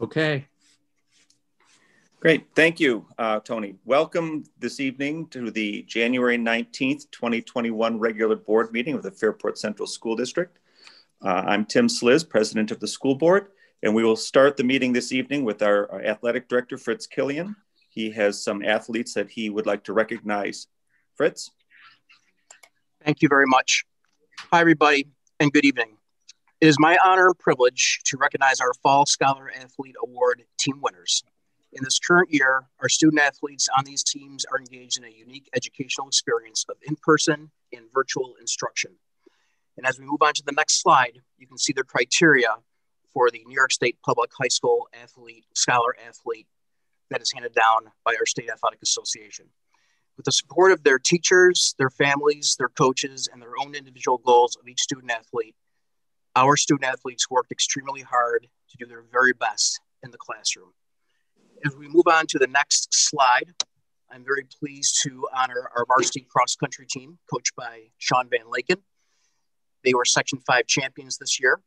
Okay. Great. Thank you, uh, Tony. Welcome this evening to the January 19th, 2021 regular board meeting of the Fairport Central School District. Uh, I'm Tim Sliz, president of the school board, and we will start the meeting this evening with our, our athletic director, Fritz Killian. He has some athletes that he would like to recognize. Fritz? Thank you very much. Hi, everybody, and good evening. It is my honor and privilege to recognize our Fall Scholar Athlete Award team winners. In this current year, our student athletes on these teams are engaged in a unique educational experience of in person and virtual instruction. And as we move on to the next slide, you can see the criteria for the New York State Public High School Athlete Scholar Athlete that is handed down by our State Athletic Association. With the support of their teachers, their families, their coaches, and their own individual goals of each student athlete, our student athletes worked extremely hard to do their very best in the classroom. As we move on to the next slide, I'm very pleased to honor our varsity cross country team, coached by Sean Van Laken. They were Section 5 champions this year.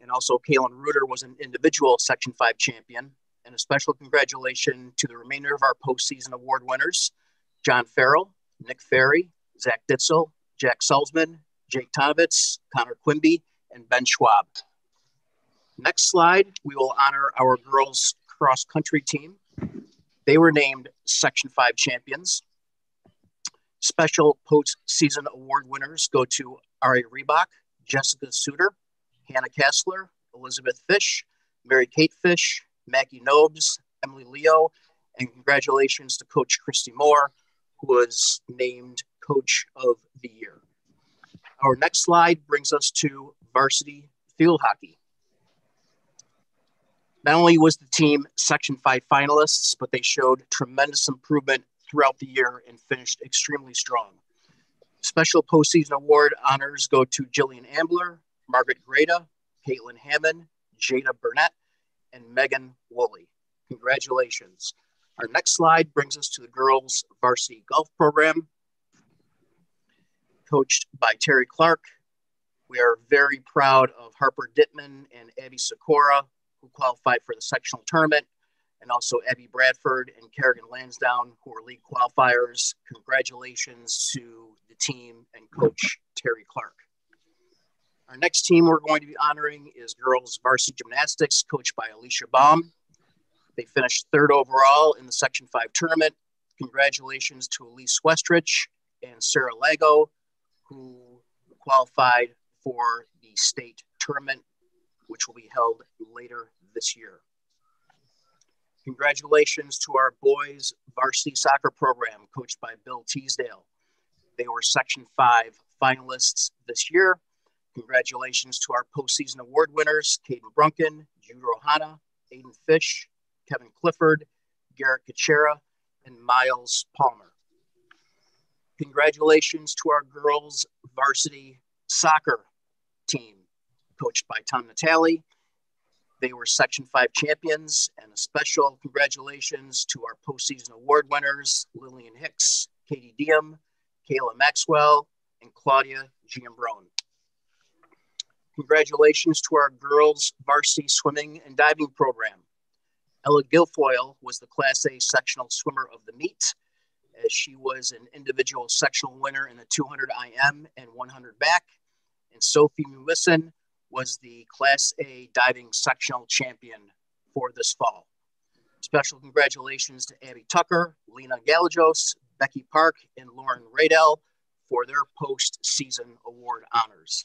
And also, Kalen Reuter was an individual Section 5 champion. And a special congratulations to the remainder of our postseason award winners John Farrell, Nick Ferry, Zach Ditzel, Jack Salzman, Jake Tonovitz, Connor Quimby, and Ben Schwab. Next slide, we will honor our girls cross country team. They were named Section 5 champions. Special postseason award winners go to Ari Reebok, Jessica Suter, Hannah Kessler, Elizabeth Fish, Mary Kate Fish, Maggie Nobes, Emily Leo, and congratulations to Coach Christy Moore, who was named Coach of the Year. Our next slide brings us to varsity field hockey. Not only was the team Section 5 finalists, but they showed tremendous improvement throughout the year and finished extremely strong. Special postseason award honors go to Jillian Ambler, Margaret Greta, Caitlin Hammond, Jada Burnett, and Megan Woolley. Congratulations. Our next slide brings us to the girls' varsity golf program, coached by Terry Clark. We are very proud of Harper Dittman and Abby Sikora, who qualified for the sectional tournament, and also Abby Bradford and Kerrigan Lansdowne, who are league qualifiers. Congratulations to the team and coach Terry Clark. Our next team we're going to be honoring is girls varsity gymnastics, coached by Alicia Baum. They finished third overall in the Section 5 tournament. Congratulations to Elise Westrich and Sarah Lago, who qualified for the state tournament which will be held later this year. Congratulations to our boys varsity soccer program coached by Bill Teasdale. They were Section 5 finalists this year. Congratulations to our postseason award winners, Caden Brunken, Jude Rohana, Aiden Fish, Kevin Clifford, Garrett Kachera, and Miles Palmer. Congratulations to our girls varsity soccer team coached by Tom Natale. They were Section 5 champions, and a special congratulations to our postseason award winners Lillian Hicks, Katie Diem, Kayla Maxwell, and Claudia Giambrone. Congratulations to our girls' varsity swimming and diving program. Ella Guilfoyle was the Class A sectional swimmer of the meet, as she was an individual sectional winner in the 200 IM and 100 back. And Sophie Mewison was the Class A diving sectional champion for this fall. Special congratulations to Abby Tucker, Lena Galajos, Becky Park, and Lauren Radell for their post-season award honors.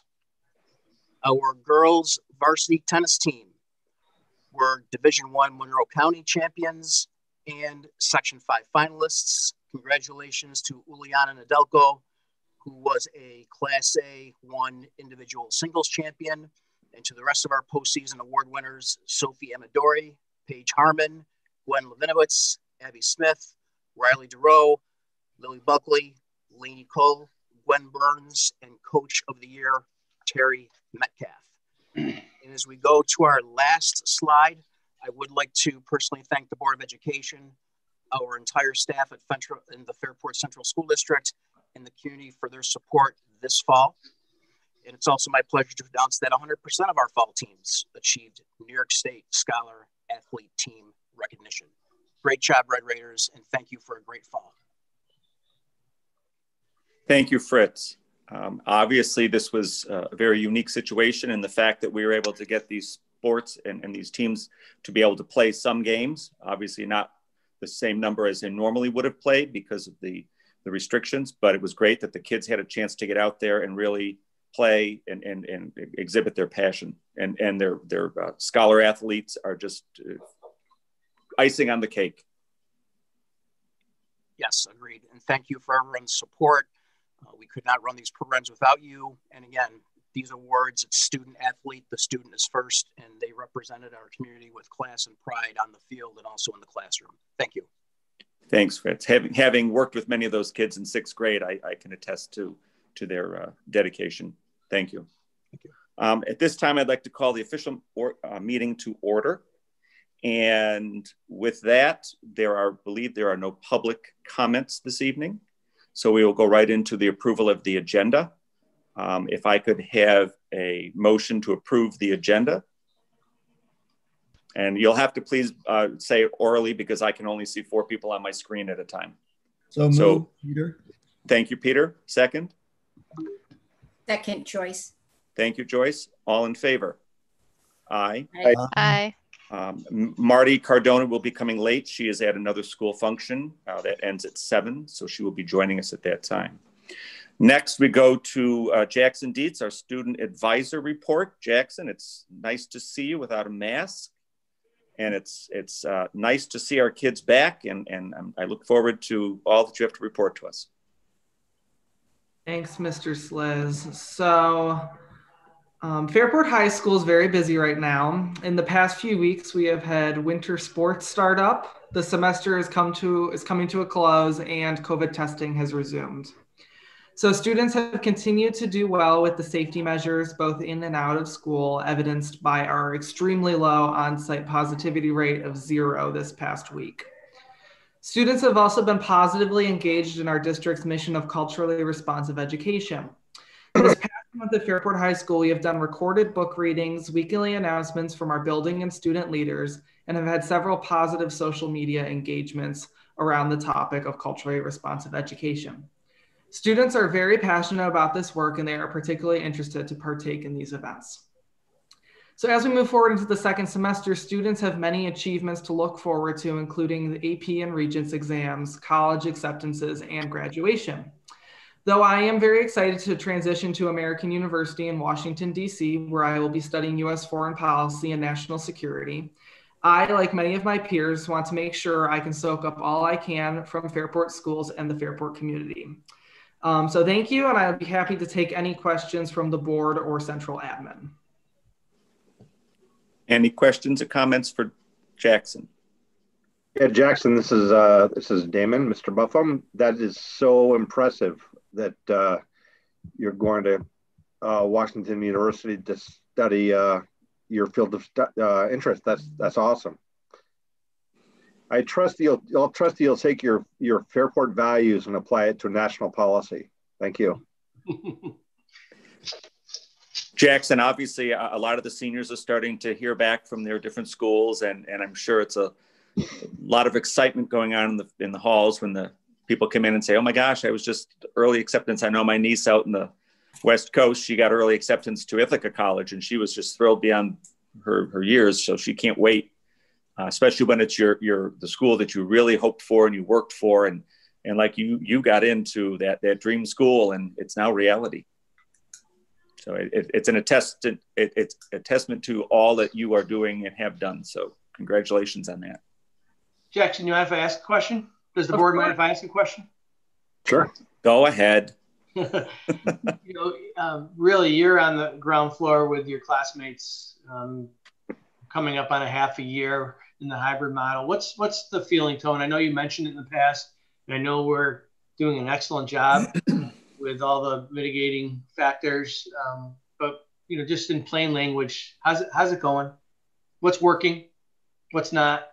Our girls varsity tennis team were Division One Monroe County champions and Section 5 finalists. Congratulations to Uliana Nadelko, who was a Class A one individual singles champion, and to the rest of our postseason award winners Sophie Amadori, Paige Harmon, Gwen Levinowitz, Abby Smith, Riley DeRoe, Lily Buckley, Lainey Cole, Gwen Burns, and Coach of the Year, Terry Metcalf. and as we go to our last slide, I would like to personally thank the Board of Education, our entire staff at Fentra in the Fairport Central School District, and the CUNY for their support this fall. And it's also my pleasure to announce that 100% of our fall teams achieved New York State Scholar athlete team recognition. Great job, Red Raiders, and thank you for a great fall. Thank you, Fritz. Um, obviously, this was a very unique situation, and the fact that we were able to get these sports and, and these teams to be able to play some games, obviously not the same number as they normally would have played because of the, the restrictions, but it was great that the kids had a chance to get out there and really play and, and, and exhibit their passion. And, and their, their uh, scholar athletes are just uh, icing on the cake. Yes, agreed. And thank you for everyone's support. Uh, we could not run these programs without you. And again, these awards, it's student athlete, the student is first, and they represented our community with class and pride on the field and also in the classroom. Thank you. Thanks, Fritz. Having, having worked with many of those kids in sixth grade, I, I can attest to, to their uh, dedication. Thank you. Thank you. Um, at this time, I'd like to call the official or, uh, meeting to order. And with that, there are, believe there are no public comments this evening. So we will go right into the approval of the agenda. Um, if I could have a motion to approve the agenda. And you'll have to please uh, say orally because I can only see four people on my screen at a time. So, move, so Peter. Thank you, Peter. Second. Second, Joyce. Thank you, Joyce. All in favor? Aye. Aye. Aye. Um, Marty Cardona will be coming late. She is at another school function uh, that ends at seven, so she will be joining us at that time. Next, we go to uh, Jackson Dietz, our student advisor report. Jackson, it's nice to see you without a mask, and it's it's uh, nice to see our kids back, and and um, I look forward to all that you have to report to us. Thanks, Mr. Sliz. So um, Fairport High School is very busy right now. In the past few weeks, we have had winter sports start up. The semester has come to is coming to a close, and COVID testing has resumed. So students have continued to do well with the safety measures, both in and out of school, evidenced by our extremely low on-site positivity rate of zero this past week. Students have also been positively engaged in our district's mission of culturally responsive education. This past month at Fairport High School, we have done recorded book readings, weekly announcements from our building and student leaders, and have had several positive social media engagements around the topic of culturally responsive education. Students are very passionate about this work and they are particularly interested to partake in these events. So as we move forward into the second semester, students have many achievements to look forward to, including the AP and Regents exams, college acceptances, and graduation. Though I am very excited to transition to American University in Washington, D.C., where I will be studying U.S. foreign policy and national security, I, like many of my peers, want to make sure I can soak up all I can from Fairport schools and the Fairport community. Um, so thank you, and I'd be happy to take any questions from the board or central admin. Any questions or comments for Jackson? Yeah, Jackson, this is uh, this is Damon, Mr. Buffum. That is so impressive that uh, you're going to uh, Washington University to study uh, your field of uh, interest. That's that's awesome. I trust you'll I'll trust you'll take your your Fairport values and apply it to national policy. Thank you. Jackson, obviously, a lot of the seniors are starting to hear back from their different schools, and, and I'm sure it's a, lot of excitement going on in the in the halls when the people come in and say, "Oh my gosh, I was just early acceptance." I know my niece out in the West Coast, she got early acceptance to Ithaca College, and she was just thrilled beyond her her years. So she can't wait, uh, especially when it's your your the school that you really hoped for and you worked for, and and like you you got into that that dream school, and it's now reality. So it, it's an attest it, it's a testament to all that you are doing and have done. So congratulations on that. Jackson, you have to ask a question? Does the of board course. mind if I ask a question? Sure. Go ahead. you know, um, really, you're on the ground floor with your classmates, um, coming up on a half a year in the hybrid model. What's what's the feeling, Tone? I know you mentioned it in the past, and I know we're doing an excellent job with all the mitigating factors. Um, but you know, just in plain language, how's it how's it going? What's working? What's not?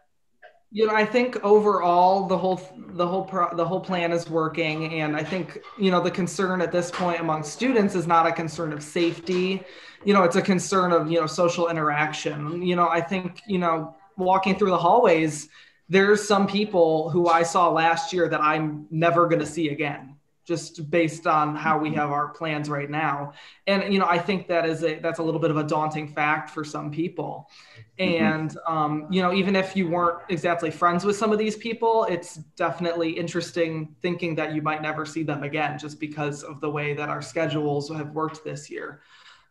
You know i think overall the whole the whole pro, the whole plan is working and i think you know the concern at this point among students is not a concern of safety. You know it's a concern of you know social interaction. You know i think you know walking through the hallways, there's some people who I saw last year that I'm never going to see again just based on how we have our plans right now. And you know, I think that is a that's a little bit of a daunting fact for some people. Mm-hmm. And um, you know, even if you weren't exactly friends with some of these people, it's definitely interesting thinking that you might never see them again just because of the way that our schedules have worked this year.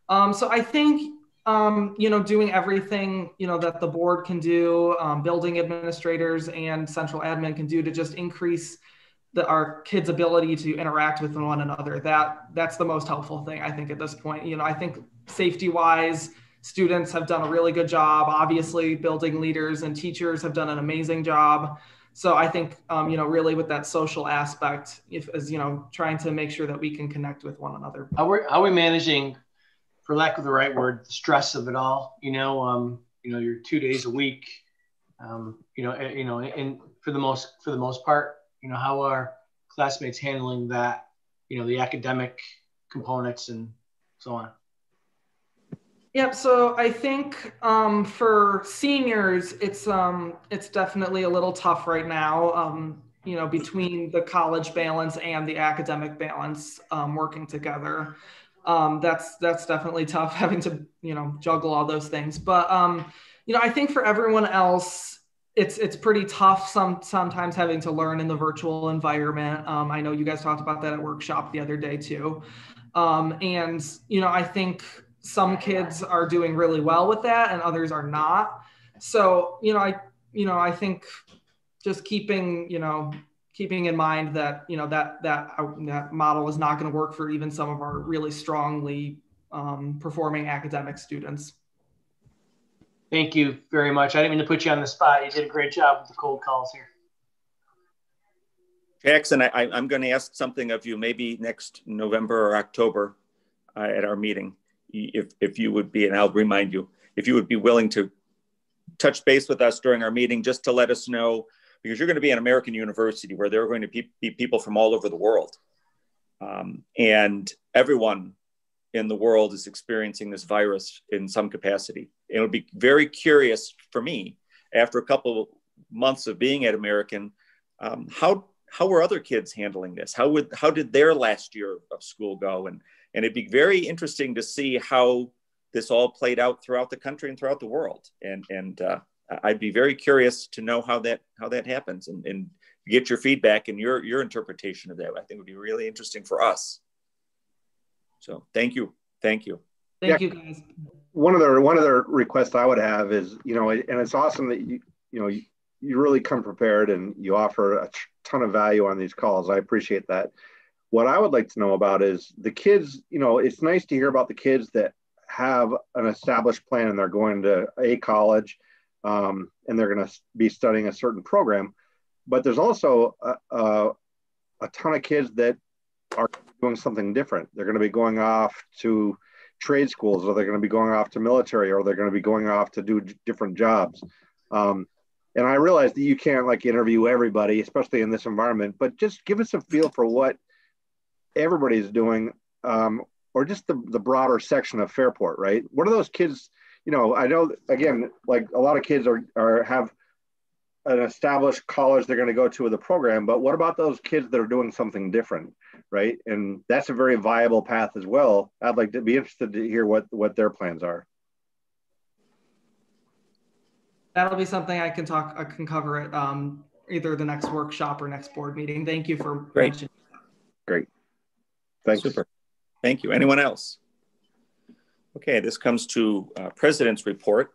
Um, so I think um, you know, doing everything you know that the board can do, um, building administrators and central admin can do to just increase the, our kids' ability to interact with one another. That that's the most helpful thing I think at this point. You know, I think safety wise, students have done a really good job. Obviously, building leaders and teachers have done an amazing job. So I think um, you know really with that social aspect, if as you know, trying to make sure that we can connect with one another. How are, how are we managing, for lack of the right word, the stress of it all? You know, um, you know, you're two days a week. Um, you know, you know, and for the most for the most part, you know, how are classmates handling that, you know, the academic components and so on? Yep. So I think um, for seniors, it's um, it's definitely a little tough right now. Um, you know, between the college balance and the academic balance um, working together, um, that's that's definitely tough having to you know juggle all those things. But um, you know, I think for everyone else, it's it's pretty tough some sometimes having to learn in the virtual environment. Um, I know you guys talked about that at workshop the other day too, um, and you know I think some kids are doing really well with that and others are not. So you know I you know I think just keeping you know keeping in mind that you know that that that model is not going to work for even some of our really strongly um, performing academic students. Thank you very much. I didn't mean to put you on the spot. You did a great job with the cold calls here. Jackson, I, am going to ask something of you maybe next November or October uh, at our meeting, if, if you would be, and I'll remind you, if you would be willing to touch base with us during our meeting just to let us know, because you're going to be an American university where there are going to be, be people from all over the world. Um, and everyone in the world is experiencing this virus in some capacity. It would be very curious for me after a couple months of being at American, um, how how were other kids handling this? How would how did their last year of school go? And and it'd be very interesting to see how this all played out throughout the country and throughout the world. And and uh, I'd be very curious to know how that how that happens and, and get your feedback and your your interpretation of that. I think would be really interesting for us. So thank you, thank you. Thank yeah. you guys one of the one of the requests I would have is, you know, and it's awesome that you, you know, you, you really come prepared and you offer a ton of value on these calls. I appreciate that. What I would like to know about is the kids, you know, it's nice to hear about the kids that have an established plan and they're going to a college um, and they're going to be studying a certain program. But there's also a, a, a ton of kids that are doing something different. They're going to be going off to trade schools or they're going to be going off to military or they're going to be going off to do different jobs. Um, and i realize that you can't like interview everybody especially in this environment but just give us a feel for what everybody's doing um, or just the, the broader section of fairport right? What are those kids you know i know again like a lot of kids are, are have an established college they're going to go to with a program but what about those kids that are doing something different right? And that's a very viable path as well. I'd like to be interested to hear what what their plans are. That'll be something i can talk i can cover it um, either the next workshop or next board meeting. Thank you for great. mentioning. great. Thanks. Super. Thank you. Anyone else? Okay this comes to uh, president's report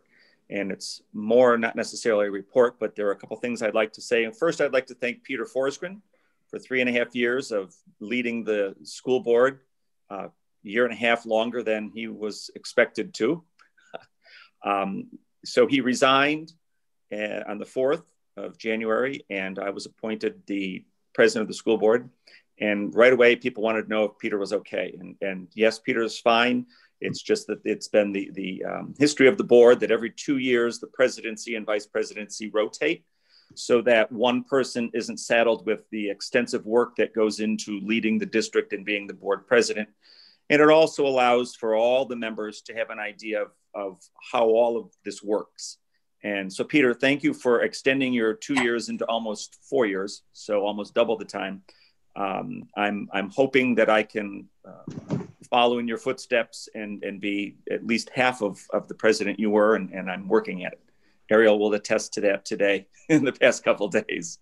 and it's more not necessarily a report, but there are a couple things I'd like to say. And first, I'd like to thank Peter Forsgren for three and a half years of leading the school board, uh, a year and a half longer than he was expected to. um, so he resigned uh, on the 4th of January, and I was appointed the president of the school board. And right away, people wanted to know if Peter was okay. And, and yes, Peter is fine. It's just that it's been the, the um, history of the board that every two years, the presidency and vice presidency rotate so that one person isn't saddled with the extensive work that goes into leading the district and being the board president. And it also allows for all the members to have an idea of, of how all of this works. And so, Peter, thank you for extending your two years into almost four years, so almost double the time. Um, I'm I'm hoping that I can uh, follow in your footsteps and and be at least half of, of the president you were, and, and I'm working at it. Ariel will attest to that today in the past couple days.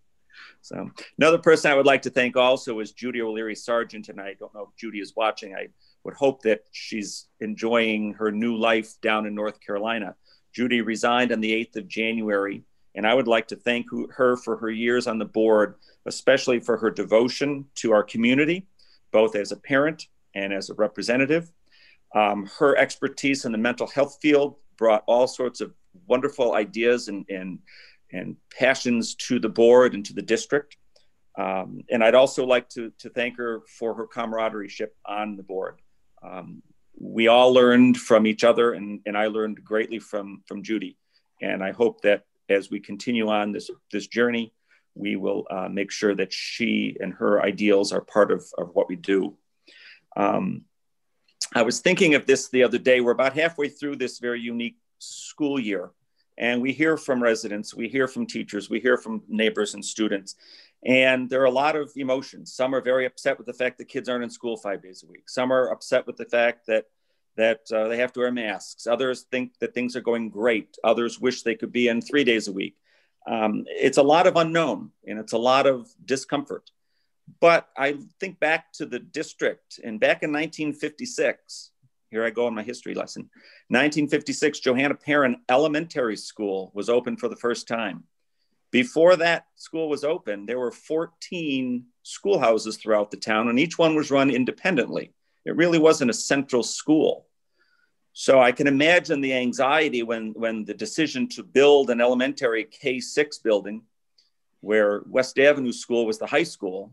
So another person I would like to thank also is Judy O'Leary Sargent, and I don't know if Judy is watching. I would hope that she's enjoying her new life down in North Carolina. Judy resigned on the 8th of January, and I would like to thank her for her years on the board, especially for her devotion to our community, both as a parent and as a representative. Um, her expertise in the mental health field brought all sorts of wonderful ideas and, and, and passions to the board and to the district. Um, and I'd also like to, to thank her for her camaraderie on the board. Um, we all learned from each other, and, and I learned greatly from, from Judy. And I hope that as we continue on this, this journey, we will uh, make sure that she and her ideals are part of, of what we do. Um, I was thinking of this the other day. We're about halfway through this very unique school year. And we hear from residents, we hear from teachers, we hear from neighbors and students. And there are a lot of emotions. Some are very upset with the fact that kids aren't in school five days a week. Some are upset with the fact that that uh, they have to wear masks. Others think that things are going great. Others wish they could be in three days a week. Um, it's a lot of unknown and it's a lot of discomfort. But I think back to the district, and back in 1956, here I go in my history lesson. 1956, Johanna Perrin Elementary School was open for the first time. Before that school was open, there were 14 schoolhouses throughout the town, and each one was run independently. It really wasn't a central school. So I can imagine the anxiety when, when the decision to build an elementary K 6 building, where West Avenue School was the high school,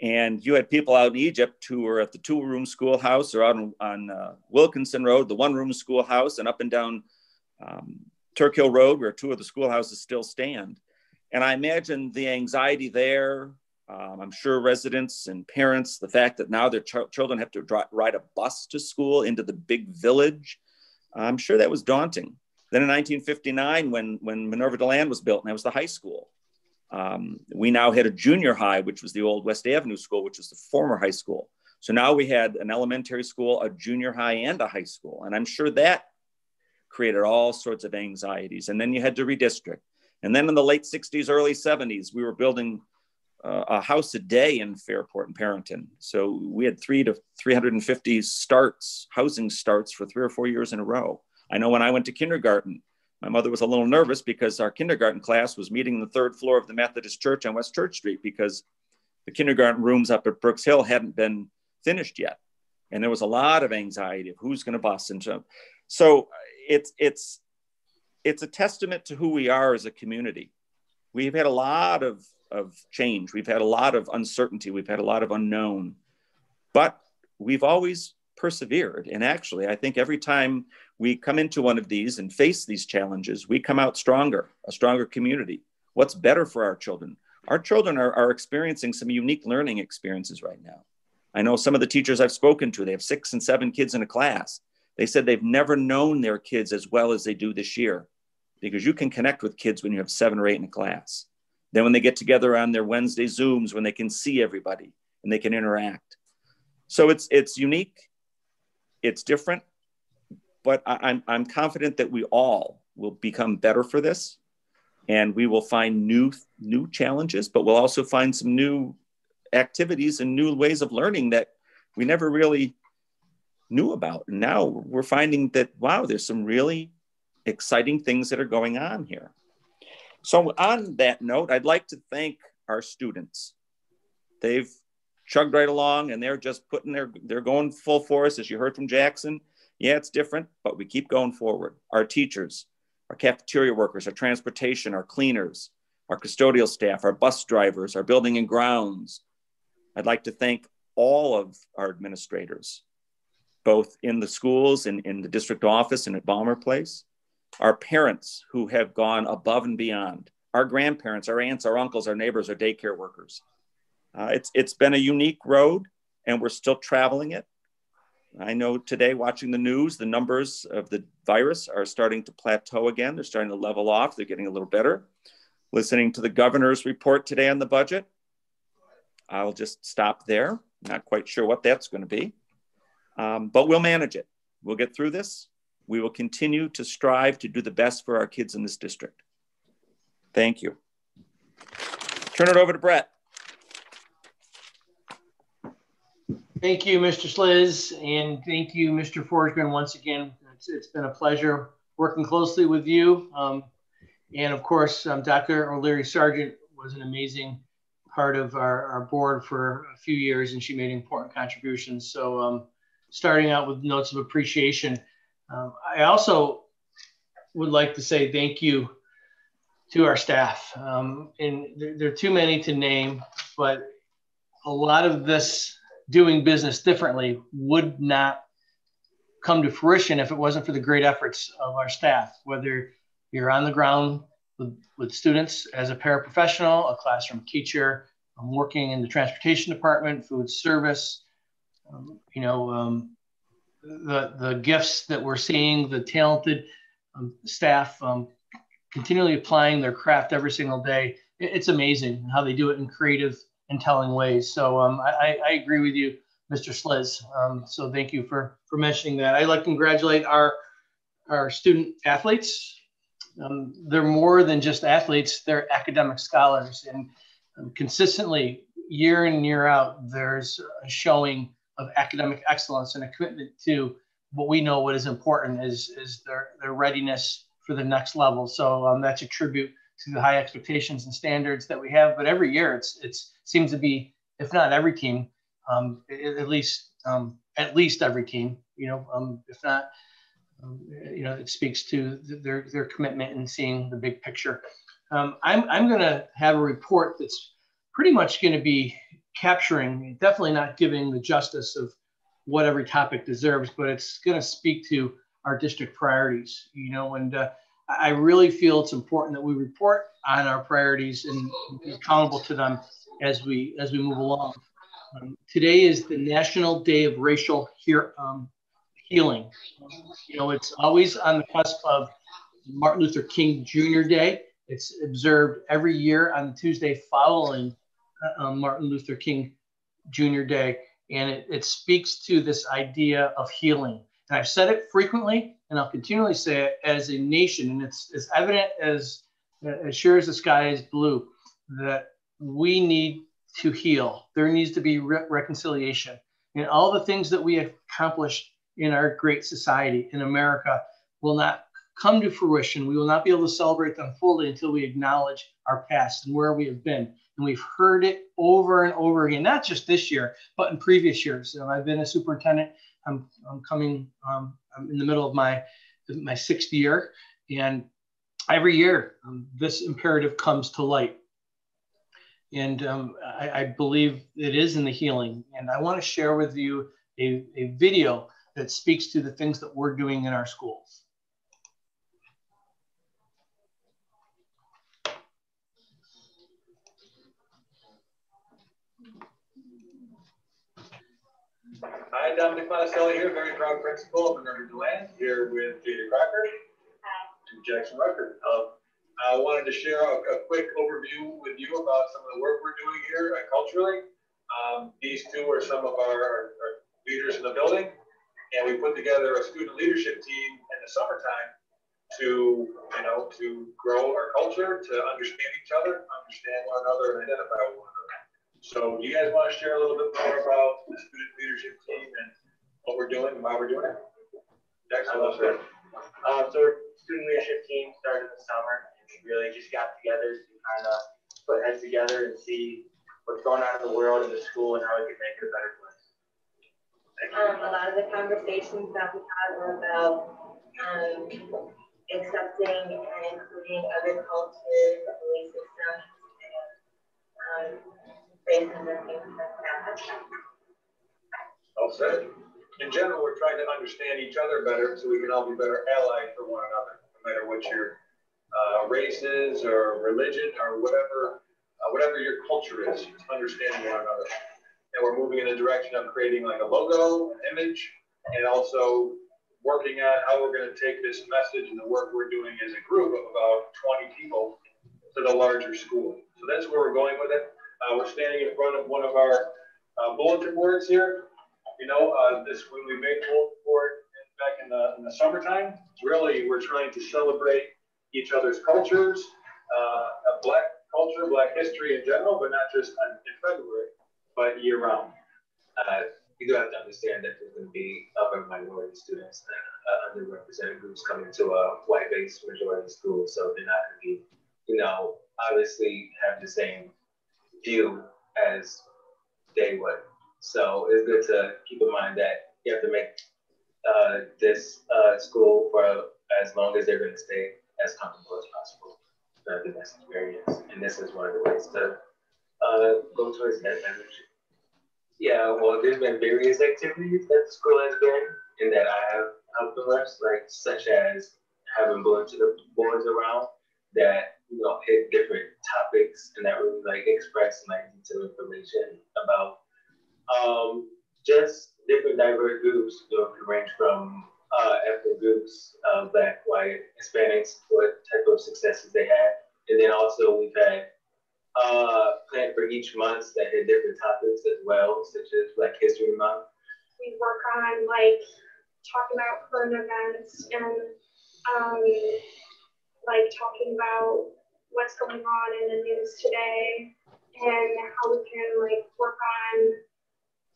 and you had people out in Egypt who were at the two room schoolhouse or out on, on uh, Wilkinson Road, the one room schoolhouse, and up and down um, Turk Hill Road, where two of the schoolhouses still stand. And I imagine the anxiety there. Um, I'm sure residents and parents, the fact that now their ch- children have to ride a bus to school into the big village, I'm sure that was daunting. Then in 1959, when, when Minerva Deland was built, and that was the high school, um, we now had a junior high, which was the old West Avenue school, which was the former high school. So now we had an elementary school, a junior high, and a high school. And I'm sure that created all sorts of anxieties. And then you had to redistrict. And then in the late 60s, early 70s, we were building uh, a house a day in Fairport and Perinton. So we had three to 350 starts, housing starts for three or four years in a row. I know when I went to kindergarten, my mother was a little nervous because our kindergarten class was meeting in the third floor of the Methodist Church on West Church Street because the kindergarten rooms up at Brooks Hill hadn't been finished yet. And there was a lot of anxiety of who's going to bus. And so, so it's, it's, it's a testament to who we are as a community. We've had a lot of, of change. We've had a lot of uncertainty. We've had a lot of unknown, but we've always persevered. And actually, I think every time we come into one of these and face these challenges, we come out stronger, a stronger community. What's better for our children? Our children are, are experiencing some unique learning experiences right now. I know some of the teachers I've spoken to, they have six and seven kids in a class. They said they've never known their kids as well as they do this year because you can connect with kids when you have seven or eight in a class. Then when they get together on their Wednesday Zooms, when they can see everybody and they can interact. So it's it's unique, it's different, but I, I'm, I'm confident that we all will become better for this and we will find new new challenges but we'll also find some new activities and new ways of learning that we never really knew about. And now we're finding that wow there's some really exciting things that are going on here. So on that note i'd like to thank our students. They've chugged right along and they're just putting their they're going full force as you heard from jackson yeah, it's different, but we keep going forward. Our teachers, our cafeteria workers, our transportation, our cleaners, our custodial staff, our bus drivers, our building and grounds. I'd like to thank all of our administrators, both in the schools and in the district office and at Balmer Place, our parents who have gone above and beyond, our grandparents, our aunts, our uncles, our neighbors, our daycare workers. Uh, it's, it's been a unique road and we're still traveling it I know today, watching the news, the numbers of the virus are starting to plateau again. They're starting to level off. They're getting a little better. Listening to the governor's report today on the budget, I'll just stop there. Not quite sure what that's going to be, um, but we'll manage it. We'll get through this. We will continue to strive to do the best for our kids in this district. Thank you. Turn it over to Brett. Thank you, Mr. Sliz, and thank you, Mr. Forsgren, once again. It's, it's been a pleasure working closely with you. Um, and of course, um, Dr. O'Leary Sargent was an amazing part of our, our board for a few years, and she made important contributions. So, um, starting out with notes of appreciation, um, I also would like to say thank you to our staff. Um, and there, there are too many to name, but a lot of this doing business differently would not come to fruition if it wasn't for the great efforts of our staff, whether you're on the ground with, with students as a paraprofessional, a classroom teacher, I'm working in the transportation department, food service, um, you know, um, the, the gifts that we're seeing, the talented um, staff um, continually applying their craft every single day. It's amazing how they do it in creative and telling ways. So um, I, I, agree with you, Mr. Sliz. Um, so thank you for, for mentioning that. I'd like to congratulate our, our student athletes. Um, they're more than just athletes, they're academic scholars. And um, consistently, year in, year out, there's a showing of academic excellence and a commitment to what we know what is important is, is their, their readiness for the next level. So um, that's a tribute to the high expectations and standards that we have. But every year, it's it's seems to be, if not every team, um, at least um, at least every team. You know, um, if not, um, you know, it speaks to their their commitment and seeing the big picture. Um, I'm I'm going to have a report that's pretty much going to be capturing, definitely not giving the justice of what every topic deserves, but it's going to speak to our district priorities. You know, and uh, I really feel it's important that we report on our priorities and be accountable to them as we as we move along. Um, today is the National Day of Racial Hear, um, Healing. You know, it's always on the cusp of Martin Luther King Jr. Day. It's observed every year on Tuesday following uh, um, Martin Luther King Jr. Day, and it, it speaks to this idea of healing. And I've said it frequently, and I'll continually say it as a nation, and it's as evident as uh, as sure as the sky is blue that we need to heal. There needs to be re- reconciliation. And all the things that we accomplished in our great society in America will not come to fruition. We will not be able to celebrate them fully until we acknowledge our past and where we have been. And we've heard it over and over again, not just this year, but in previous years. I've been a superintendent. I'm, I'm coming, um, I'm in the middle of my, my sixth year. And every year, um, this imperative comes to light. And um, I, I, believe it is in the healing. And I want to share with you a, a video that speaks to the things that we're doing in our schools. Hi, Dominic Monticelli here, very proud principal of Notre Dame, here with Jada Crocker and Jackson Rucker. Um, I wanted to share a, a, quick overview with you about some of the work we're doing here uh, culturally. Um, these two are some of our, our, leaders in the building, and we put together a student leadership team in the summertime to, you know, to grow our culture, to understand each other, understand one another, and identify one. So, do you guys want to share a little bit more about the student leadership team and what we're doing and why we're doing it? Jackson, um, so, our student leadership team started in the summer and we really just got together to kind of put heads together and see what's going on in the world and the school and how we can make it a better place. Um, a lot of the conversations that we had were about um, accepting and including other cultures, belief systems, and um, Well said. In general, we're trying to understand each other better so we can all be better allies for one another, no matter what your uh, is, or religion or whatever, uh, whatever your culture is, understanding one another. And we're moving in the direction of creating like a logo, an image, and also working on how we're going to take this message and the work we're doing as a group of about 20 people to the larger school. So that's where we're going with it. Uh, we're standing in front of one of our uh, bulletin boards here. You know, uh, this when we made bulletin board back in the, in the summertime, really we're trying to celebrate each other's cultures, uh, black culture, black history in general, but not just in February, but year round. Uh, you do have to understand that there's going to be other minority students and uh, underrepresented groups coming to a white-based majority school, so they're not going to be, you know, obviously have the same view as they would. So it's good to keep in mind that you have to make uh, this uh, school for as long as they're going to stay as comfortable as possible for the best experience. And this is one of the ways to uh, go towards that energy. Yeah, well, there's been various activities that the school has been and that I have helped the rest, like such as having bulletin boards around that you know hit different topics and that really like express like detailed information about um, just different diverse groups. You know, can range from uh, ethnic groups, uh, black, white, Hispanics, what type of successes they had, and then also we've had uh, planned for each month that had different topics as well, such as Black History Month. We work on like talking about current events and um, like talking about what's going on in the news today and how we can like work on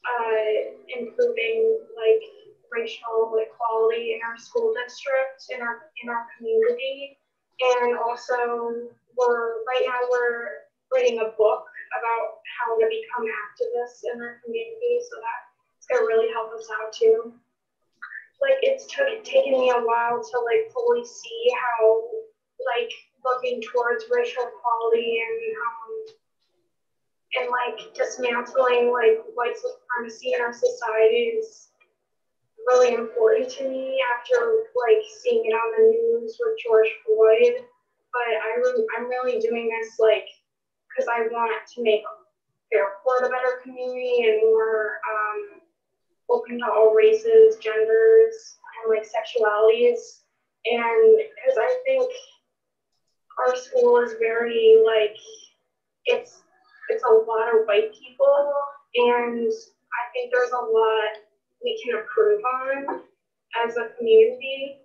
uh, improving like racial equality in our school district in our in our community and also we're right now we're writing a book about how to become activists in our community. So that it's gonna really help us out too. Like it's took taken me a while to like fully see how like looking towards racial equality and um, and like dismantling like white supremacy in our society is really important to me after like seeing it on the news with George Floyd. But I re- I'm really doing this like because I want to make Fairport a better community and more um, open to all races, genders, and like sexualities. And because I think our school is very like it's it's a lot of white people, and I think there's a lot we can improve on as a community.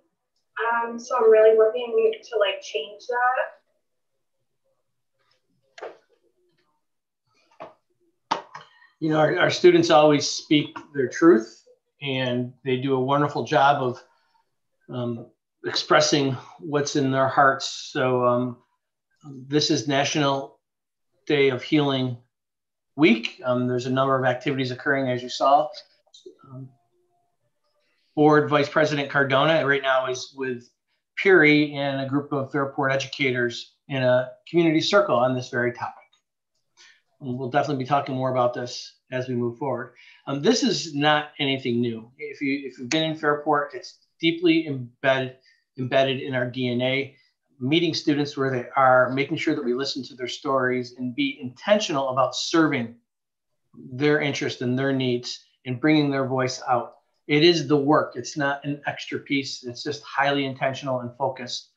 Um, so I'm really working to like change that. you know, our, our students always speak their truth and they do a wonderful job of um, expressing what's in their hearts. So um, this is National Day of Healing Week. Um, there's a number of activities occurring, as you saw. Um, Board Vice President Cardona right now is with Puri and a group of Fairport educators in a community circle on this very topic. And we'll definitely be talking more about this as we move forward. Um, this is not anything new. If you if you've been in Fairport, it's deeply embedded embedded in our DNA. Meeting students where they are, making sure that we listen to their stories and be intentional about serving their interest and their needs and bringing their voice out. It is the work. It's not an extra piece. It's just highly intentional and focused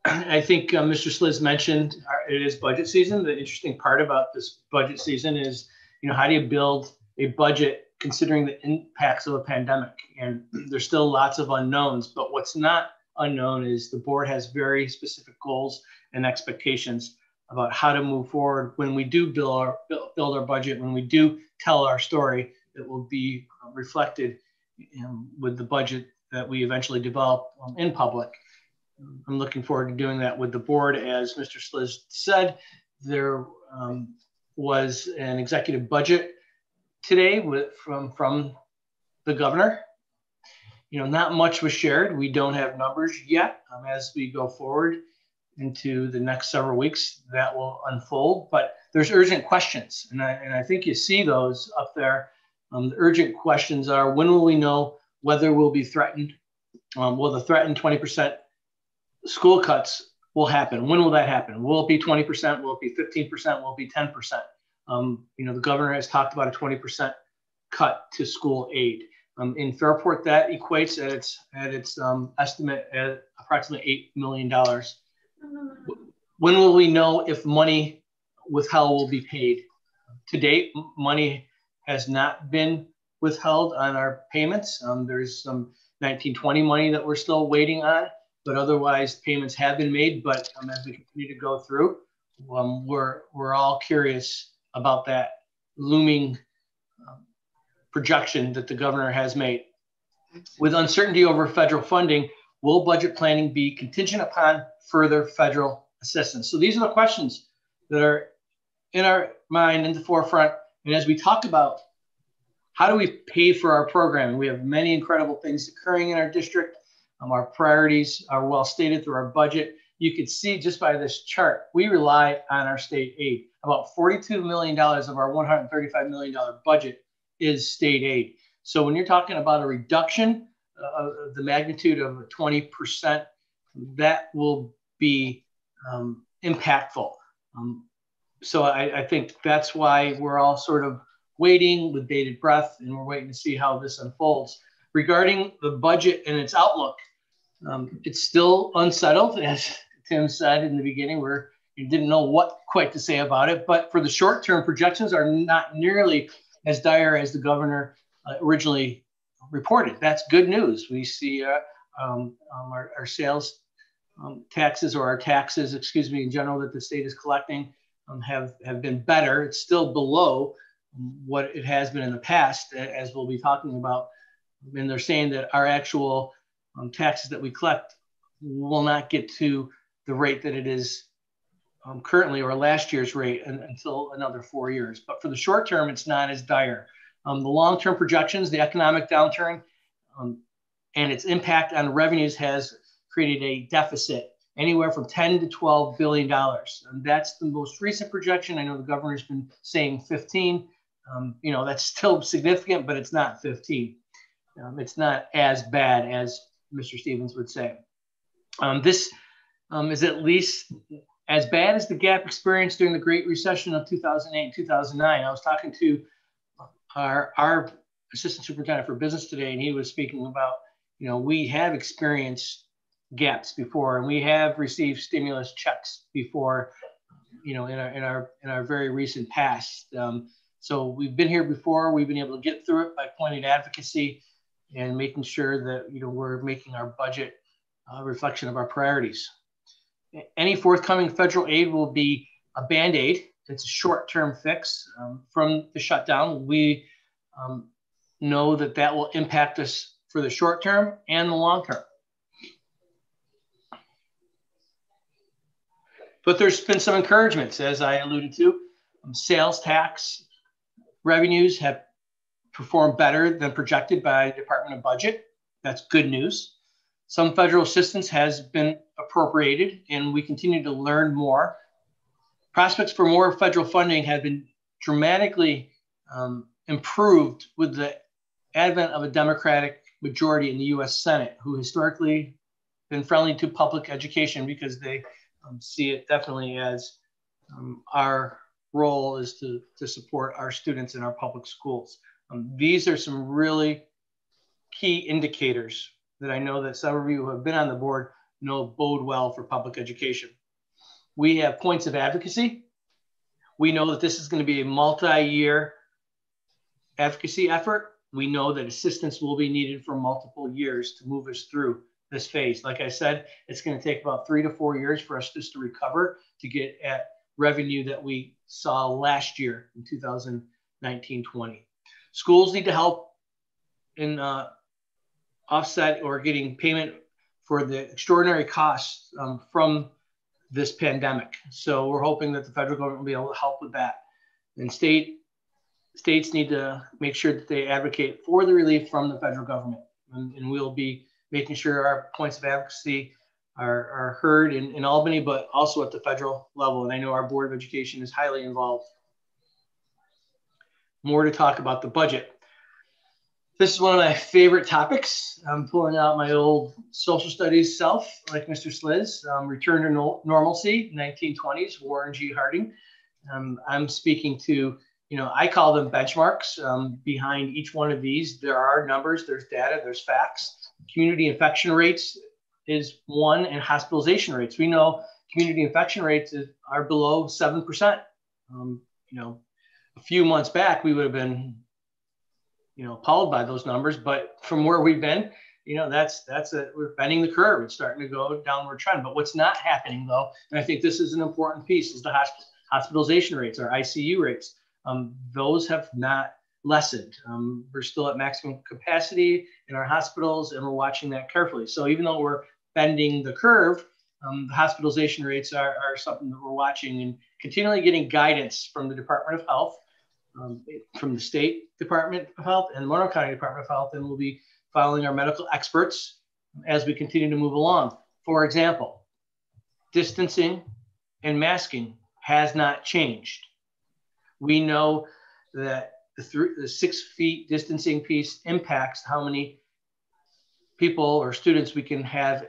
I think uh, Mr. Sliz mentioned uh, it is budget season. The interesting part about this budget season is, you know, how do you build a budget considering the impacts of a pandemic? And there's still lots of unknowns, but what's not unknown is the board has very specific goals and expectations about how to move forward when we do build our build our budget, when we do tell our story, it will be reflected in, with the budget that we eventually develop um, in public. I'm looking forward to doing that with the board. As Mr. Sliz said, there um, was an executive budget today with, from, from the governor. You know, not much was shared. We don't have numbers yet. Um, as we go forward into the next several weeks, that will unfold. But there's urgent questions, and I, and I think you see those up there. Um, the urgent questions are when will we know whether we'll be threatened? Um, will the threatened 20% school cuts will happen. When will that happen? Will it be 20%? Will it be 15%? Will it be 10%? Um, you know, the governor has talked about a 20% cut to school aid. Um, in Fairport, that equates at its at its um, estimate at approximately eight million dollars. When will we know if money withheld will be paid? To date, money has not been withheld on our payments. Um, there's some 1920 money that we're still waiting on, but otherwise payments have been made. But um, as we continue to go through, um, we're we're all curious about that looming um, projection that the governor has made. With uncertainty over federal funding, will budget planning be contingent upon further federal assistance? So these are the questions that are in our mind in the forefront. And as we talk about how do we pay for our programming, we have many incredible things occurring in our district. Um, our priorities are well stated through our budget. You can see just by this chart, we rely on our state aid. About $42 million of our $135 million budget is state aid. So when you're talking about a reduction uh, of the magnitude of 20%, that will be um, impactful. Um, so I, I, think that's why we're all sort of waiting with bated breath and we're waiting to see how this unfolds. Regarding the budget and its outlook, um, it's still unsettled, as Tim said in the beginning. We're you didn't know what quite to say about it, but for the short term projections are not nearly as dire as the governor uh, originally reported. That's good news. We see uh, um, um, our, our, sales um, taxes or our taxes, excuse me, in general that the state is collecting um, have, have been better. It's still below what it has been in the past, as we'll be talking about. And they're saying that our actual um, taxes that we collect will not get to the rate that it is um, currently or last year's rate until another four years. But for the short term, it's not as dire. Um, the long term projections, the economic downturn, um, and its impact on revenues has created a deficit anywhere from 10 to 12 billion dollars. And that's the most recent projection. I know the governor's been saying 15. Um, you know, that's still significant, but it's not 15. Um, it's not as bad as Mr. Stevens would say. Um, this um, is at least as bad as the gap experienced during the Great Recession of 2008 and 2009. I was talking to our, our assistant superintendent for business today, and he was speaking about, you know, we have experienced gaps before, and we have received stimulus checks before, you know, in our in our in our very recent past. Um, so we've been here before. We've been able to get through it by pointed advocacy and making sure that you know we're making our budget a reflection of our priorities. Any forthcoming federal aid will be a band aid. It's a short term fix um, from the shutdown. We um, know that that will impact us for the short term and the long term. But there's been some encouragements, as I alluded to. Um, sales tax revenues have performed better than projected by the Department of Budget. That's good news. Some federal assistance has been appropriated, and we continue to learn more. Prospects for more federal funding have been dramatically um, improved with the advent of a Democratic majority in the US Senate, who historically been friendly to public education because they um, see it definitely as um, our role is to, to support our students in our public schools. Um, these are some really key indicators that I know that some of you who have been on the board know bode well for public education. We have points of advocacy. We know that this is going to be a multi-year advocacy effort. We know that assistance will be needed for multiple years to move us through this phase. Like I said, it's going to take about three to four years for us just to recover to get at revenue that we saw last year in 2019 20. Schools need to help in uh, offset or getting payment for the extraordinary costs um, from this pandemic. So we're hoping that the federal government will be able to help with that. And state states need to make sure that they advocate for the relief from the federal government. And, and we'll be making sure our points of advocacy are, are heard in, in Albany, but also at the federal level. And I know our Board of Education is highly involved. More to talk about the budget. This is one of my favorite topics. I'm pulling out my old social studies self, like Mr. Sliz, um, Return to no- Normalcy, 1920s, Warren G. Harding. Um, I'm speaking to you know, I call them benchmarks. Um, behind each one of these, there are numbers, there's data, there's facts. Community infection rates is one, and hospitalization rates. We know community infection rates is, are below 7%. Um, you know, a few months back, we would have been, you know, appalled by those numbers. But from where we've been, you know, that's that's a we're bending the curve. It's starting to go downward trend. But what's not happening though, and I think this is an important piece, is the hosp- hospitalization rates or ICU rates. Um, those have not lessened. Um, we're still at maximum capacity in our hospitals, and we're watching that carefully. So even though we're bending the curve, um, the hospitalization rates are, are something that we're watching and continually getting guidance from the Department of Health, um, from the State Department of Health and the Monroe County Department of Health, and we'll be following our medical experts as we continue to move along. For example, distancing and masking has not changed. We know that the, th- the six feet distancing piece impacts how many people or students we can have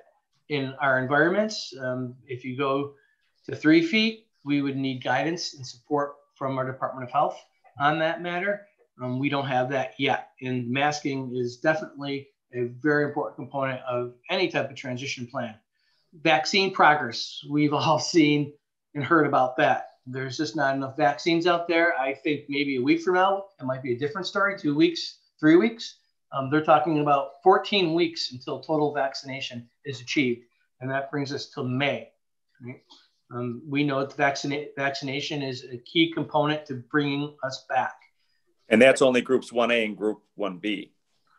in our environments. Um, if you go to three feet, we would need guidance and support from our Department of Health on that matter. Um, we don't have that yet. And masking is definitely a very important component of any type of transition plan. Vaccine progress, we've all seen and heard about that. There's just not enough vaccines out there. I think maybe a week from now, it might be a different story, two weeks, three weeks. Um, they're talking about 14 weeks until total vaccination is achieved. And that brings us to May. Right? Um, we know that vaccina- vaccination is a key component to bringing us back. And that's only groups 1A and group 1B.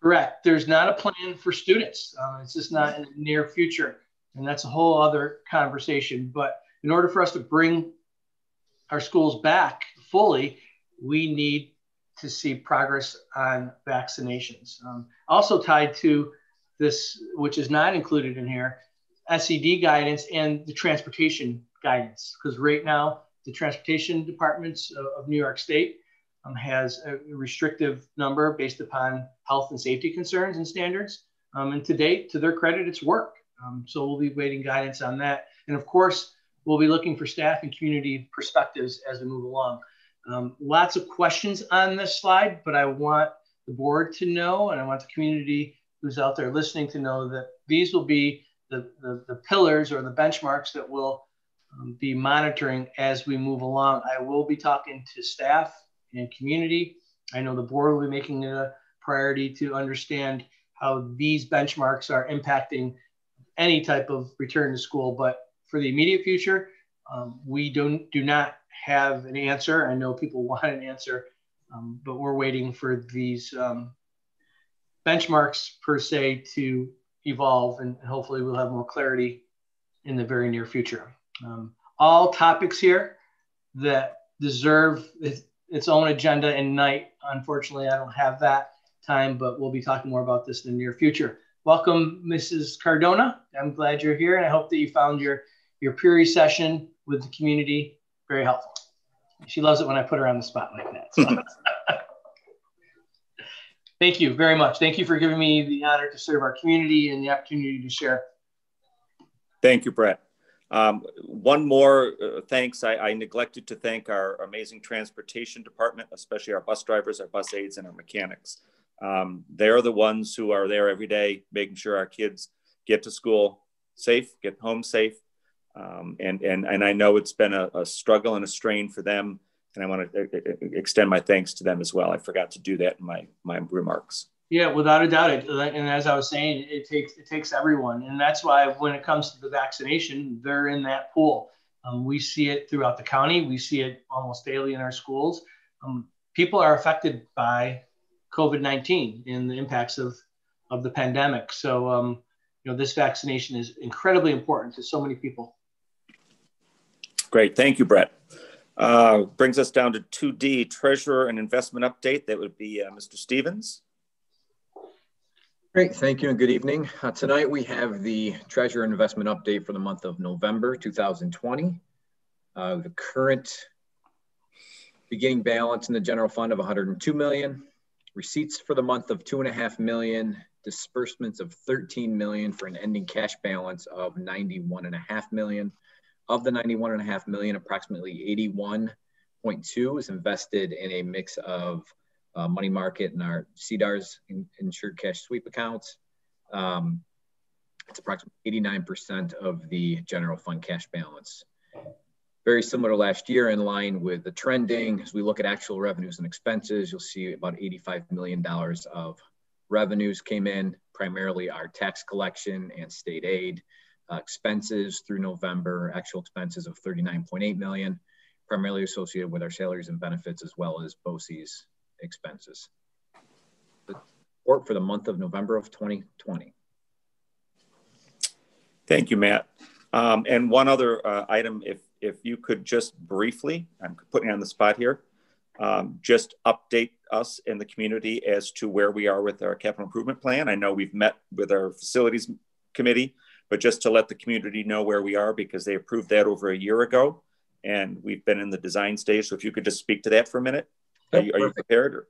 Correct. There's not a plan for students. Um, it's just not in the near future. And that's a whole other conversation. But in order for us to bring our schools back fully, we need to see progress on vaccinations. Um, also tied to this, which is not included in here, SED guidance and the transportation guidance. Because right now, the transportation departments of, New York State um, has a restrictive number based upon health and safety concerns and standards. Um, and to date, to their credit, it's worked. Um, so we'll be waiting guidance on that. And of course, we'll be looking for staff and community perspectives as we move along. Um, lots of questions on this slide, but I want the board to know, and I want the community who's out there listening to know that these will be the, the, the pillars or the benchmarks that we'll um, be monitoring as we move along. I will be talking to staff and community. I know the board will be making it a priority to understand how these benchmarks are impacting any type of return to school. But for the immediate future, um, we don't do not have an answer. I know people want an answer, um, but we're waiting for these um, benchmarks per se to evolve, and hopefully we'll have more clarity in the very near future. Um, all topics here that deserve its own agenda and night. Unfortunately, I don't have that time, but we'll be talking more about this in the near future. Welcome, Mrs. Cardona. I'm glad you're here, and I hope that you found your your Peary session with the community very helpful. She loves it when I put her on the spot like that. So. Thank you very much. Thank you for giving me the honor to serve our community and the opportunity to share. Thank you, Brett. Um, one more uh, thanks. I, I, neglected to thank our amazing transportation department, especially our bus drivers, our bus aides, and our mechanics. Um, they're the ones who are there every day, making sure our kids get to school safe, get home safe. Um, and, and, and I know it's been a, a, struggle and a strain for them. And I want to uh, uh, extend my thanks to them as well. I forgot to do that in my, my remarks. Yeah, without a doubt. It, and as I was saying, it takes it takes everyone, and that's why when it comes to the vaccination, they're in that pool. Um, we see it throughout the county. We see it almost daily in our schools. Um, people are affected by COVID nineteen and the impacts of of the pandemic. So, um, you know, this vaccination is incredibly important to so many people. Great, thank you, Brett. Uh, brings us down to 2D, treasurer and investment update. That would be uh, Mr. Stevens. Great, thank you and good evening. Uh, tonight we have the Treasurer Investment Update for the month of November 2020. Uh, the current beginning balance in the general fund of 102 million, receipts for the month of two and a half million, disbursements of 13 million for an ending cash balance of 91 and a half million. Of the 91 and a half million, approximately 81 0.2 is invested in a mix of uh, money market and our CDARS in, insured cash sweep accounts. Um, it's approximately 89% of the general fund cash balance. Very similar to last year, in line with the trending. As we look at actual revenues and expenses, you'll see about $85 million of revenues came in, primarily our tax collection and state aid. Uh, expenses through November, actual expenses of 39.8 million, primarily associated with our salaries and benefits as well as BOCES expenses. The report for the month of November of 2020. Thank you, Matt. Um, and one other uh, item, if if you could just briefly, I'm putting you on the spot here, um, just update us in the community as to where we are with our capital improvement plan. I know we've met with our facilities committee, but just to let the community know where we are because they approved that over a year ago and we've been in the design stage. So if you could just speak to that for a minute. Yep, are, you, are you prepared? Or?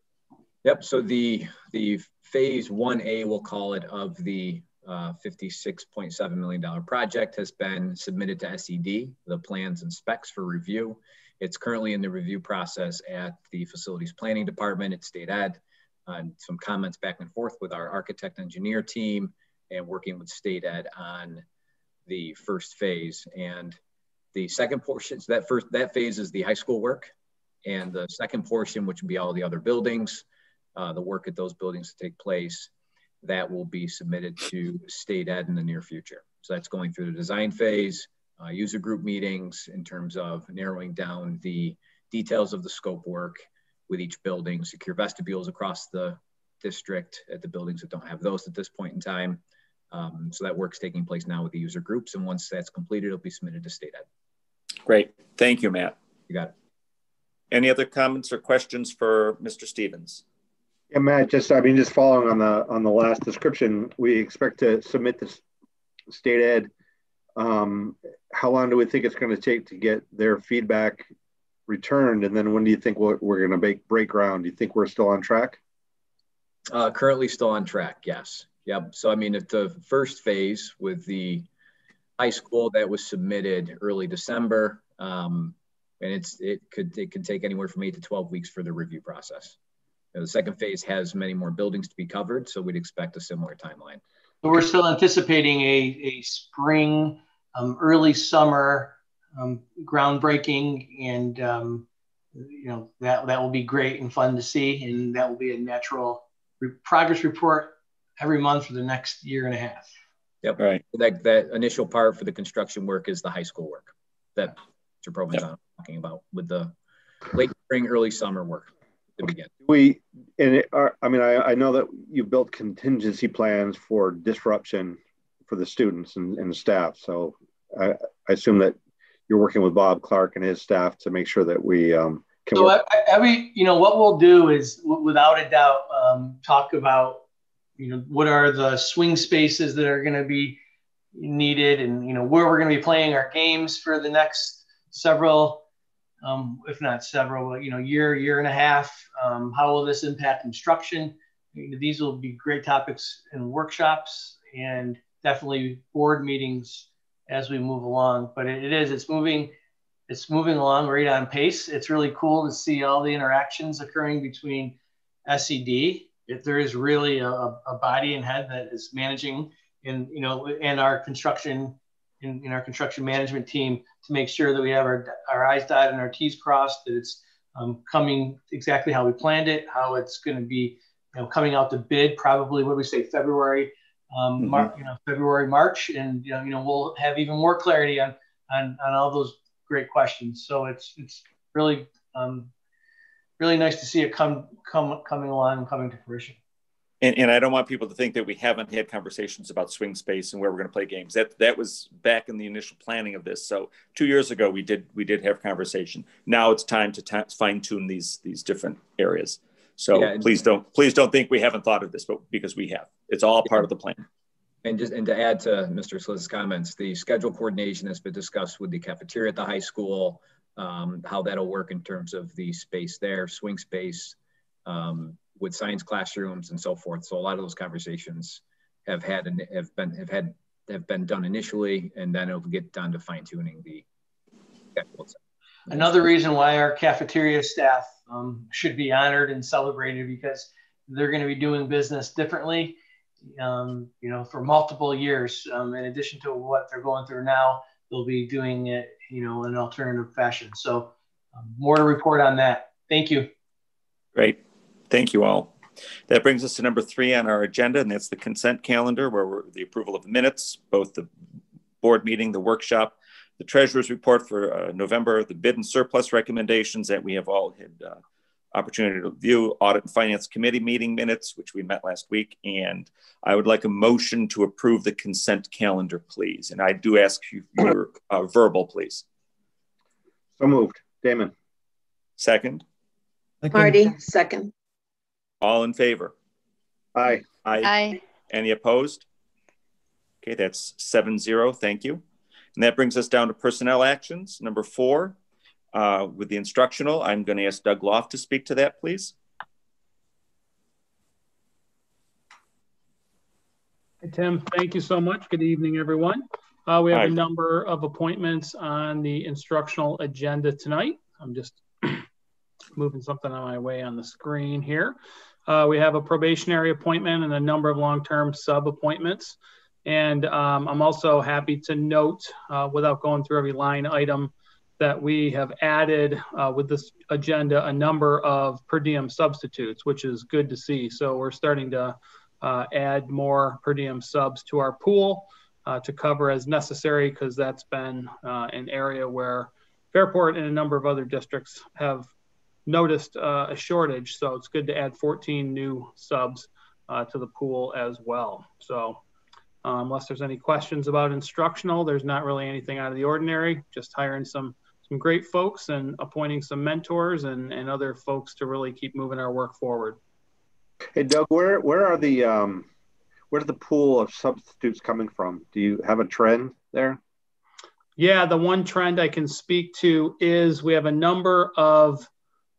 Yep. So the the phase 1A, we'll call it, of the uh, $56.7 million project has been submitted to SED, the plans and specs for review. It's currently in the review process at the facilities planning department at state ed. and some comments back and forth with our architect engineer team and working with state ed on the first phase. And the second portion, so that first, that phase is the high school work. And the second portion, which would be all the other buildings, uh, the work at those buildings to take place, that will be submitted to state ed in the near future. So that's going through the design phase, uh, user group meetings in terms of narrowing down the details of the scope work with each building, secure vestibules across the district at the buildings that don't have those at this point in time. Um, so that work's taking place now with the user groups. And once that's completed, it'll be submitted to state ed. Great. Thank you, Matt. You got it. Any other comments or questions for Mr. Stevens? Yeah, Matt, just, I mean, just following on the, on the last description, we expect to submit this state ed. Um, how long do we think it's going to take to get their feedback returned? And then when do you think we're, we're going to break, break ground? Do you think we're still on track? Uh, currently still on track, yes. Yep. So, I mean, at the first phase with the high school that was submitted early December, um, and it's it could it could take anywhere from eight to 12 weeks for the review process. You know, the second phase has many more buildings to be covered, so we'd expect a similar timeline. So we're still anticipating a, a spring, um, early summer um, groundbreaking, and um, you know that that will be great and fun to see, and that will be a natural re- progress report every month for the next year and a half. Yep. Right. That that initial part for the construction work is the high school work that Mr. Provenzano yep. talking about with the late spring, early summer work to begin. We and it are, I mean, I, I know that you built contingency plans for disruption for the students and, and the staff. So I, I, assume that you're working with Bob Clark and his staff to make sure that we um, can. So work. every, you know, what we'll do is, without a doubt, um, talk about, you know, what are the swing spaces that are going to be needed, and you know, where we're going to be playing our games for the next several um, if not several, you know, year, year and a half. Um, how will this impact instruction? These will be great topics in workshops and definitely board meetings as we move along. But it, it is, it's moving, it's moving along right on pace. It's really cool to see all the interactions occurring between SED. If there is really a, a body and head that is managing and, you know, and our construction in, in our construction management team to make sure that we have our, our I's dotted and our T's crossed, that it's um, coming exactly how we planned it, how it's going to be you know, coming out to bid probably, what do we say, February, um, mm-hmm. Mar- you know, February, March, and you know, you know, we'll have even more clarity on, on, on all those great questions. So it's, it's really, um, really nice to see it come, come, coming along and coming to fruition and, and I don't want people to think that we haven't had conversations about swing space and where we're going to play games. That that was back in the initial planning of this. So two years ago, we did we did have conversation. Now it's time to t- fine tune these these different areas. So yeah, please don't please don't think we haven't thought of this, but because we have, it's all part of the plan. And just and to add to Mr. Sliz's comments, the schedule coordination has been discussed with the cafeteria at the high school. Um, how that'll work in terms of the space there, swing space. Um, with science classrooms and so forth. So a lot of those conversations have had and have been have had have been done initially, and then it'll get done to fine tuning the another reason why our cafeteria staff um, should be honored and celebrated because they're going to be doing business differently, um, you know, for multiple years. Um, in addition to what they're going through now, they'll be doing it, you know, in an alternative fashion. So um, more to report on that. Thank you. Great. Thank you all. That brings us to number three on our agenda, and that's the consent calendar, where we're the approval of the minutes, both the board meeting, the workshop, the treasurer's report for uh, November, the bid and surplus recommendations that we have all had uh, opportunity to view, audit and finance committee meeting minutes, which we met last week. And I would like a motion to approve the consent calendar, please. And I do ask you your uh, verbal, please. So moved. Damon. Second. Marty, second. All in favor? Aye. Aye. Aye. Any opposed? Okay, that's seven zero. Thank you. And that brings us down to personnel actions. Number four, uh, with the instructional, I'm going to ask Doug Loft to speak to that, please. Hey, Tim, thank you so much. Good evening, everyone. Uh, we have Hi. a number of appointments on the instructional agenda tonight. I'm just moving something on my way on the screen here. Uh, we have a probationary appointment and a number of long-term sub-appointments. And um, I'm also happy to note, uh, without going through every line item, that we have added uh, with this agenda a number of per diem substitutes, which is good to see. So we're starting to uh, add more per diem subs to our pool uh, to cover as necessary because that's been uh, an area where Fairport and a number of other districts have noticed uh, a shortage. So it's good to add 14 new subs uh, to the pool as well. So uh, unless there's any questions about instructional, there's not really anything out of the ordinary. Just hiring some some great folks and appointing some mentors and, and other folks to really keep moving our work forward. Hey, Doug, where where are the um, where's the pool of substitutes coming from? Do you have a trend there? Yeah, the one trend I can speak to is we have a number of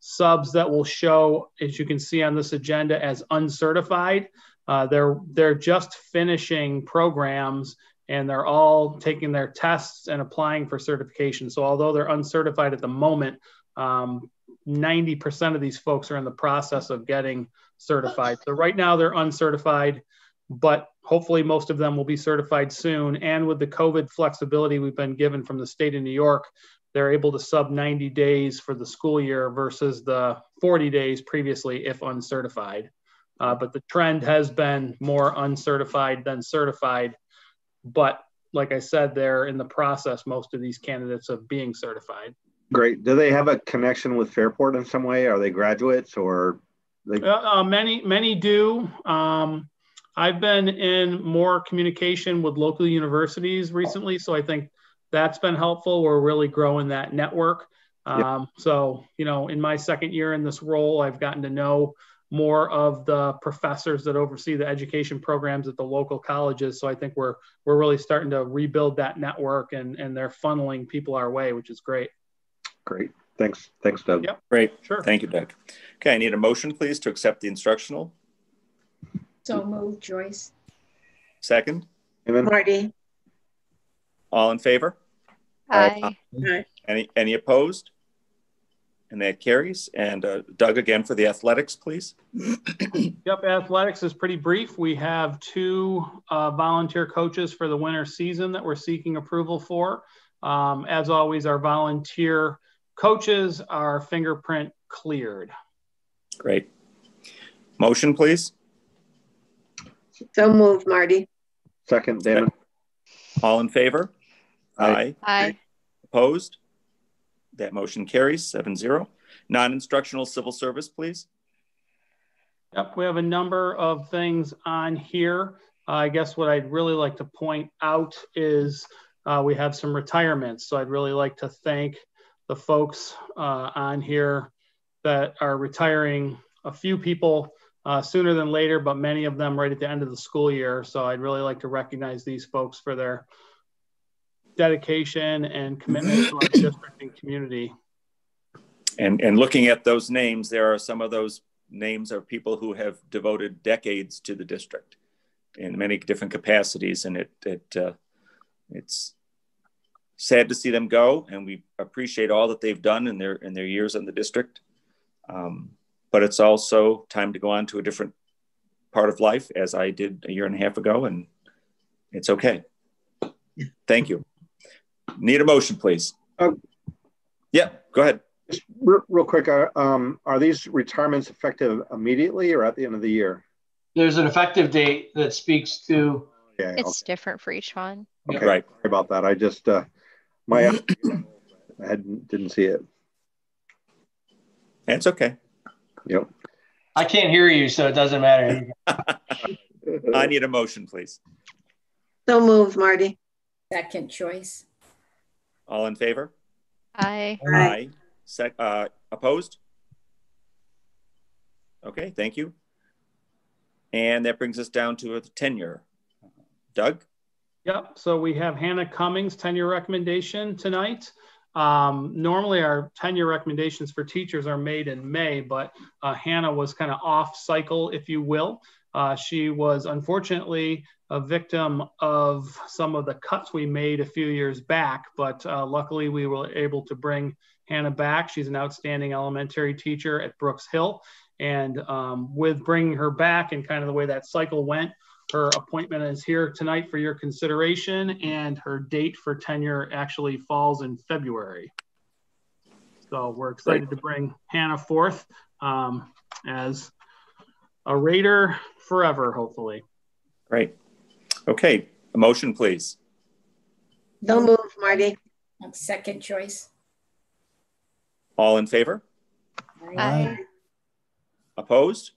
subs that will show, as you can see on this agenda, as uncertified. Uh, they're they're just finishing programs and they're all taking their tests and applying for certification. So although they're uncertified at the moment, um, 90% of these folks are in the process of getting certified. So right now they're uncertified, but hopefully most of them will be certified soon. And with the COVID flexibility we've been given from the state of New York, they're able to sub 90 days for the school year versus the 40 days previously if uncertified. Uh, but the trend has been more uncertified than certified. But like I said, they're in the process, most of these candidates, of being certified. Great. Do they have a connection with Fairport in some way? Are they graduates or? They... Uh, uh, many, many do. Um, I've been in more communication with local universities recently, so I think that's been helpful. We're really growing that network. Um, yep. So, you know, in my second year in this role, I've gotten to know more of the professors that oversee the education programs at the local colleges. So I think we're we're really starting to rebuild that network, and and they're funneling people our way, which is great. Great. Thanks. Thanks, Doug. Yep. Great. Sure. Thank you, Doug. Okay, I need a motion, please, to accept the instructional. So moved, Joyce. Second. Amen. Marty. All in favor? Aye. Aye. Any any opposed? And that carries. And uh, Doug, again for the athletics, please. yep, athletics is pretty brief. We have two uh, volunteer coaches for the winter season that we're seeking approval for. Um, as always, our volunteer coaches are fingerprint cleared. Great. Motion, please. So moved, Marty. Second, Damon. All in favor? Aye. Aye. Opposed? That motion carries 7 0. Non instructional civil service, please. Yep, we have a number of things on here. Uh, I guess what I'd really like to point out is uh, we have some retirements. So I'd really like to thank the folks uh, on here that are retiring. A few people uh, sooner than later, but many of them right at the end of the school year. So I'd really like to recognize these folks for their dedication and commitment to our district and community. And, and looking at those names, there are some of those names of people who have devoted decades to the district in many different capacities. And it, it uh, it's sad to see them go, and we appreciate all that they've done in their in their years in the district. Um, but it's also time to go on to a different part of life, as I did a year and a half ago, and it's okay. Thank you. Need a motion, please. Uh, yeah, go ahead. Just real, real quick, uh, um, are these retirements effective immediately or at the end of the year? There's an effective date that speaks to. Yeah, It's different for each one. okay. Right. Sorry about that. I just uh, my I hadn't didn't see it. It's okay. Yep. I can't hear you, so it doesn't matter. I need a motion, please. So moved, Marty. Second Joyce. All in favor? Aye. Aye. Sec, uh, opposed? Okay, thank you. And that brings us down to the tenure. Doug? Yep. So we have Hannah Cummings tenure recommendation tonight. Um, normally our tenure recommendations for teachers are made in May, but uh, Hannah was kind of off cycle, if you will. Uh, she was unfortunately a victim of some of the cuts we made a few years back, but uh, luckily we were able to bring Hannah back. She's an outstanding elementary teacher at Brooks Hill. And um, with bringing her back and kind of the way that cycle went, her appointment is here tonight for your consideration, and her date for tenure actually falls in February. So we're excited to bring Hannah forth um, as a Raider forever, hopefully. Great. Okay, a motion, please. So move, Marty. Second Joyce. All in favor? Aye. Opposed?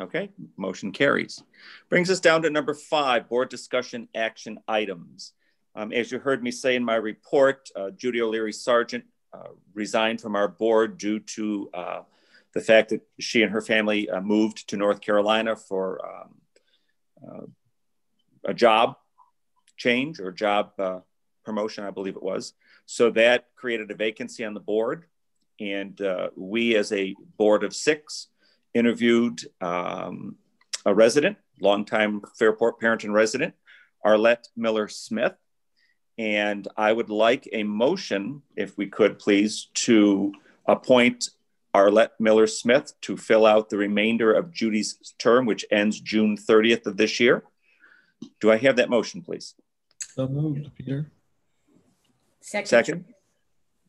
Okay, motion carries. Brings us down to number five, board discussion action items. Um, as you heard me say in my report, uh, Judy O'Leary Sargent uh, resigned from our board due to uh, the fact that she and her family uh, moved to North Carolina for um, uh, a job change or job uh, promotion, I believe it was. So that created a vacancy on the board. And we, as a board of six, interviewed um, a resident, longtime Fairport parent and resident, Arlette Miller Smith. And I would like a motion, if we could please, to appoint Arlette Miller Smith to fill out the remainder of Judy's term, which ends June 30th of this year. Do I have that motion, please? So moved, Peter. Second. Second.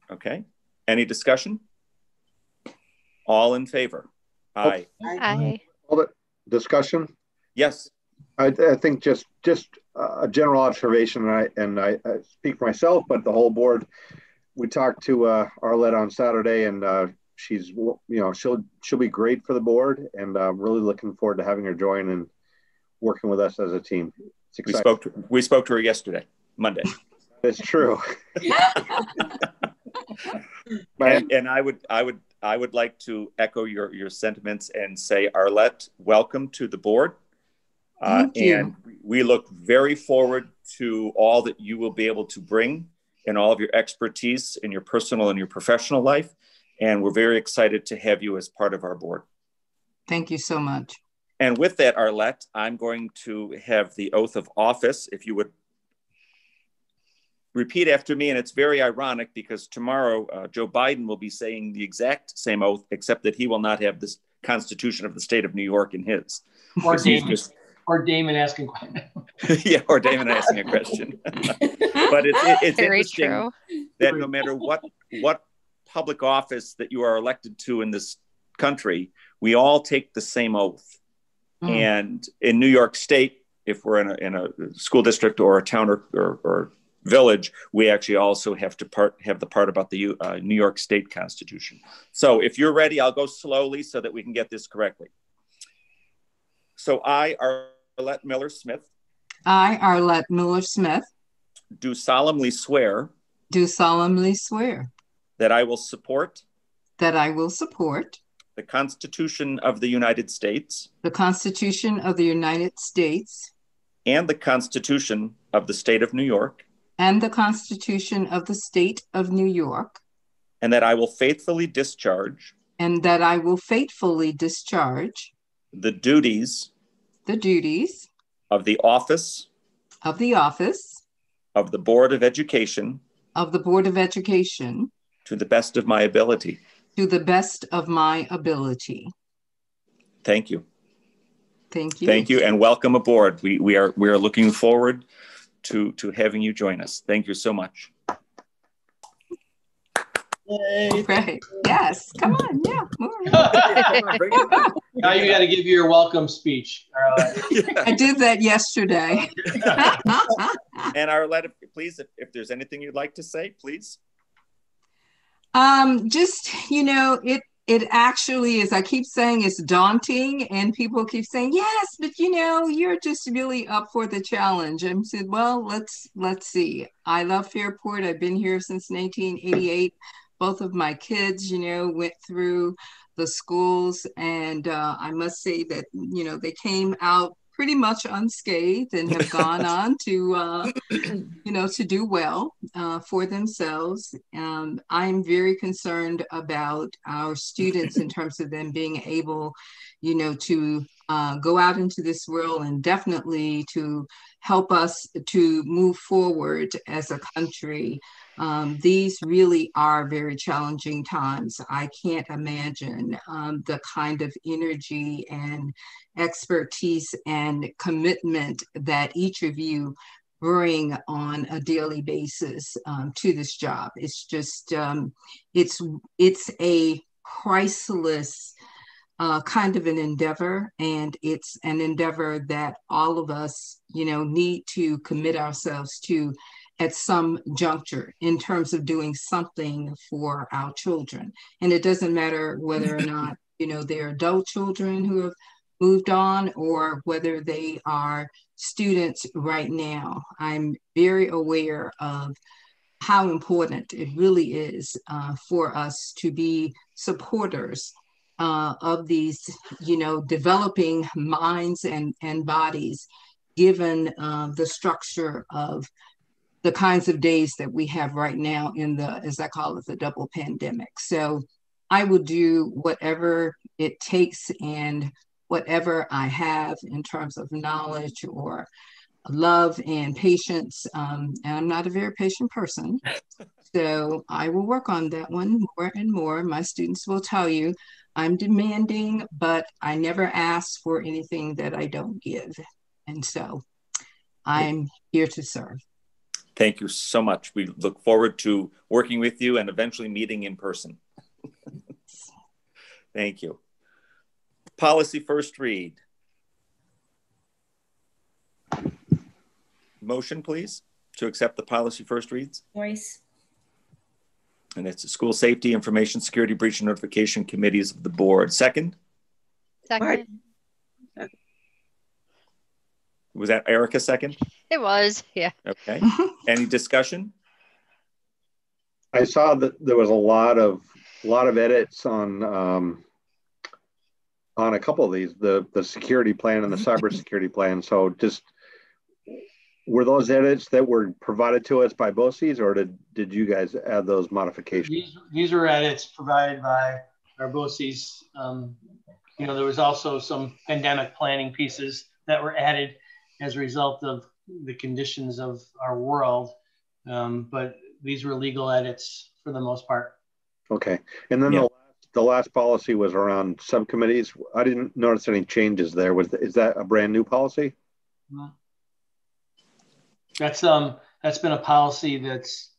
Okay. Any discussion? All in favor? Aye. Aye. All the discussion. Yes. I, I think just just a general observation, and I and I, I, speak for myself, but the whole board. We talked to uh, Arlette on Saturday, and uh, she's you know she'll she'll be great for the board, and I'm really looking forward to having her join and working with us as a team. We spoke to, we spoke to her yesterday, Monday. That's true. and, and I would I would I would like to echo your your sentiments and say Arlette, welcome to the board. Uh, and we look very forward to all that you will be able to bring and all of your expertise in your personal and your professional life. And we're very excited to have you as part of our board. Thank you so much. And with that, Arlette, I'm going to have the oath of office. If you would repeat after me. And it's very ironic because tomorrow uh, Joe Biden will be saying the exact same oath, except that he will not have this Constitution of the state of New York in his. Or Damon, just, or Damon asking yeah, or Damon asking a question. but it's, it, it's very interesting true. that no matter what what public office that you are elected to in this country, we all take the same oath. Mm. And in New York State, if we're in a, in a school district or a town or, or, or village, we actually also have to part have the part about the uh, New York State Constitution. So if you're ready, I'll go slowly so that we can get this correctly. So I, Arlette Miller Smith. I, Arlette Miller Smith. Do solemnly swear. Do solemnly swear. That I will support. That I will support. The Constitution of the United States. The Constitution of the United States. And the Constitution of the State of New York and the Constitution of the State of New York. And that I will faithfully discharge. And that I will faithfully discharge. The duties. The duties. Of the office. Of the office. of the Board of Education of the Board of Education to the best of my ability. to the best of my ability. Thank you. Thank you. Thank you and welcome aboard. We, we are we are looking forward to, to having you join us. Thank you so much. Right. Yes. Come on. Yeah. Now you got to give your welcome speech. Carla. I did that yesterday. And Arlette, please, if, if there's anything you'd like to say, please. Um, just you know, it it actually is. I keep saying it's daunting, and people keep saying yes, but you know, you're just really up for the challenge. And said, well, let's let's see. I love Fairport. I've been here since 1988. Both of my kids, you know, went through the schools, and uh, I must say that you know they came out pretty much unscathed and have gone on to uh, you know to do well uh, for themselves. Um, i'm very concerned about our students in terms of them being able you know to uh, go out into this world and definitely to help us to move forward as a country um, these really are very challenging times. I can't imagine um, the kind of energy and expertise and commitment that each of you bring on a daily basis um, to this job. It's just um, it's it's a priceless uh, kind of an endeavor, and it's an endeavor that all of us, you know, need to commit ourselves to at some juncture in terms of doing something for our children. And it doesn't matter whether or not, you know, they're adult children who have moved on or whether they are students right now. I'm very aware of how important it really is uh, for us to be supporters uh, of these, you know, developing minds and, and bodies, given uh, the structure of the kinds of days that we have right now in the, as I call it, the double pandemic. So I will do whatever it takes and whatever I have in terms of knowledge or love and patience. Um, and I'm not a very patient person. So I will work on that one more and more. My students will tell you I'm demanding, but I never ask for anything that I don't give. And so I'm here to serve. Thank you so much. We look forward to working with you and eventually meeting in person. Thank you. Policy first read. Motion, please, to accept the policy first reads. Joyce, And it's the School Safety, Information Security, Breach and Notification Committees of the Board. Second, Second. Was that Erica second? It was, yeah. Okay. Any discussion? I saw that there was a lot of a lot of edits on um, on a couple of these, the the security plan and the cybersecurity plan. So just were those edits that were provided to us by BOCES or did, did you guys add those modifications? These, these were edits provided by our BOCES. Um, you know, there was also some pandemic planning pieces that were added as a result of the conditions of our world. Um, but these were legal edits for the most part. Okay. And then Yeah. the, last, the last policy was around subcommittees. I didn't notice any changes there. Was is that a brand new policy? That's um that's been a policy that's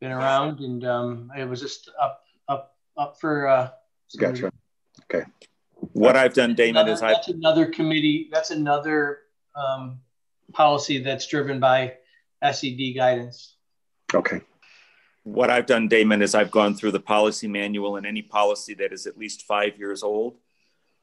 been around and um it was just up up up for uh Gotcha. Okay. What I've done, Damon, Another- is I that's another committee. That's another um, policy that's driven by SED guidance. Okay. what I've done, Damon, is I've gone through the policy manual and any policy that is at least five years old.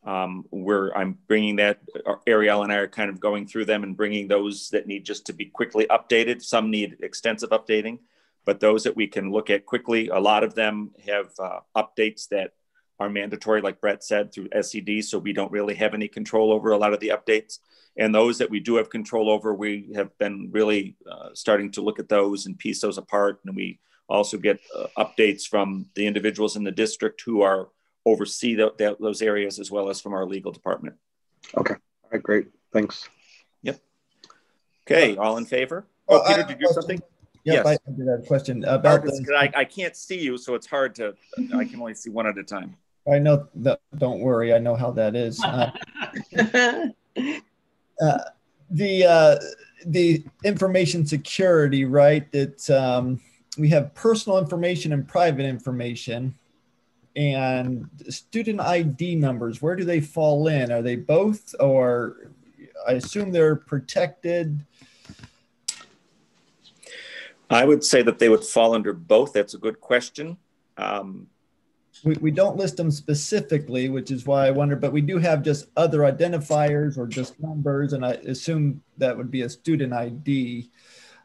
Um, where I'm bringing that, Ariel and I are kind of going through them and bringing those that need just to be quickly updated. Some need extensive updating, but those that we can look at quickly, a lot of them have uh, updates that are mandatory, like Brett said, through SED. So we don't really have any control over a lot of the updates. And those that we do have control over, we have been really uh, starting to look at those and piece those apart. And we also get uh, updates from the individuals in the district who are oversee tho- tho- those areas as well as from our legal department. Okay. All right. Great. Thanks. Yep. Okay. All in favor? Oh, I Peter, did you have question. something? Yep, Yes. I did have a question about Marcus, this. 'cause I, I can't see you, so it's hard to, I can only see one at a time. I know that, don't worry, I know how that is. Uh, uh, the uh, the information security, right? That um, we have personal information and private information, and student ID numbers. Where do they fall in? Are they both, or I assume they're protected? I would say that they would fall under both. That's a good question. Um, We, we don't list them specifically, which is why I wonder, but we do have just other identifiers or just numbers, and I assume that would be a student ID.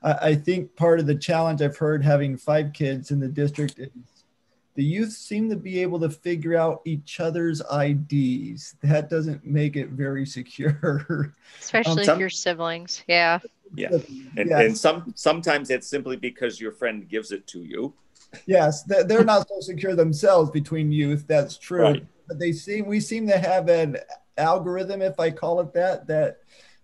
I, I think part of the challenge I've heard having five kids in the district is the youth seem to be able to figure out each other's IDs. That doesn't make it very secure. Especially some- if you're siblings. Yeah. yeah. And, Yes. and some, sometimes it's simply because your friend gives it to you. Yes, they're, they're not so secure themselves between youth. That's true. Right. But they seem we seem to have an algorithm, if I call it that, that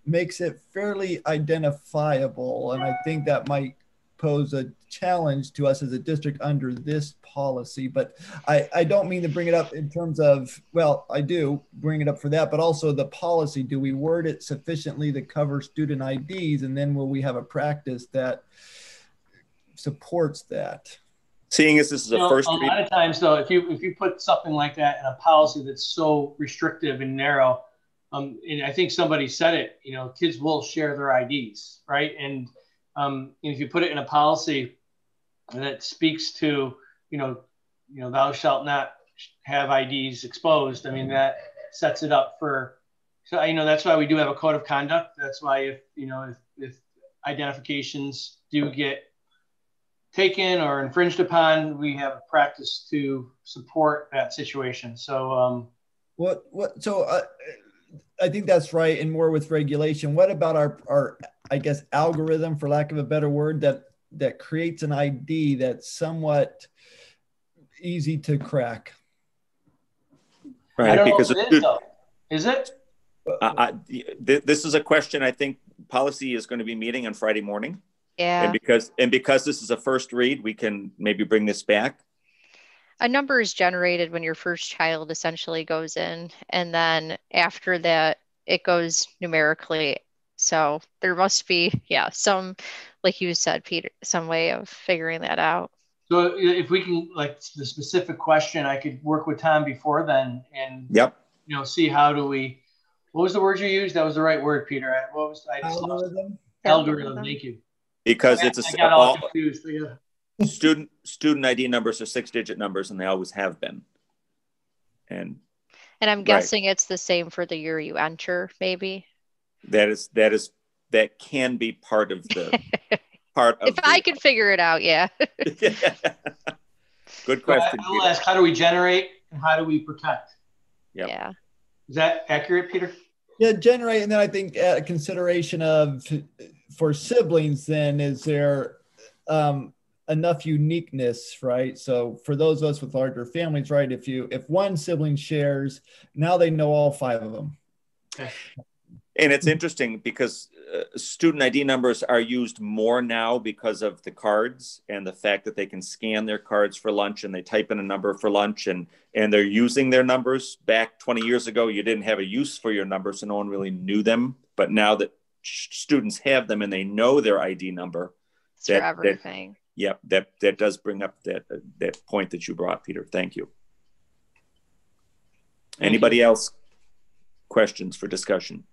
makes it fairly identifiable, and I think that might pose a challenge to us as a district under this policy. But I, I don't mean to bring it up in terms of well, I do bring it up for that, but also the policy. Do we word it sufficiently to cover student IDs, and then will we have a practice that supports that? Seeing as this is a know, first a lot of times though, if you if you put something like that in a policy that's so restrictive and narrow, um, and I think somebody said it, you know, kids will share their IDs, right? And um, if you put it in a policy that speaks to, you know, you know, thou shalt not have IDs exposed. I mean, that sets it up for. So you know that's why we do have a code of conduct. That's why if you know if, if identifications do get taken or infringed upon, we have a practice to support that situation. So, um, What what so uh, I think that's right and more with regulation. What about our our I guess algorithm for lack of a better word that that creates an ID that's somewhat easy to crack? Right? Because know a if it is. Is it? I, I, th- this is a question I think policy is going to be meeting on Friday morning. Yeah. And because and because this is a first read, we can maybe bring this back. a number is generated when your first child essentially goes in and then after that it goes numerically so there must be yeah some like you said peter some way of figuring that out So if we can, like the specific question, I could work with Tom before then and, Yep. you know, see how do we, what was the word you used? That was the right word, Peter. I- What was, I just lost Algorithm? Algorithm, thank you. Because I it's got- a I got all all, confused. Yeah. student student ID numbers are six digit numbers and they always have been. And and i'm Right. guessing it's the same for the year you enter maybe that is that is that can be part of the part of if i could figure it out yeah good So question. I will ask, how do we generate and how do we protect? Yep. yeah Is that accurate, Peter? Yeah, generate, and then I think uh, consideration of for siblings. Then is there um, enough uniqueness, right? So for those of us with larger families, right? If you if one sibling shares, now they know all five of them. And it's interesting because uh, student ID numbers are used more now because of the cards and the fact that they can scan their cards for lunch and they type in a number for lunch and and they're using their numbers. Back 20 years ago, you didn't have a use for your numbers, so no one really knew them. But now that students have them and they know their ID number, it's for everything yep, that that does bring up that uh, that point that you brought, Peter. Thank you. Anybody else? Questions for discussion?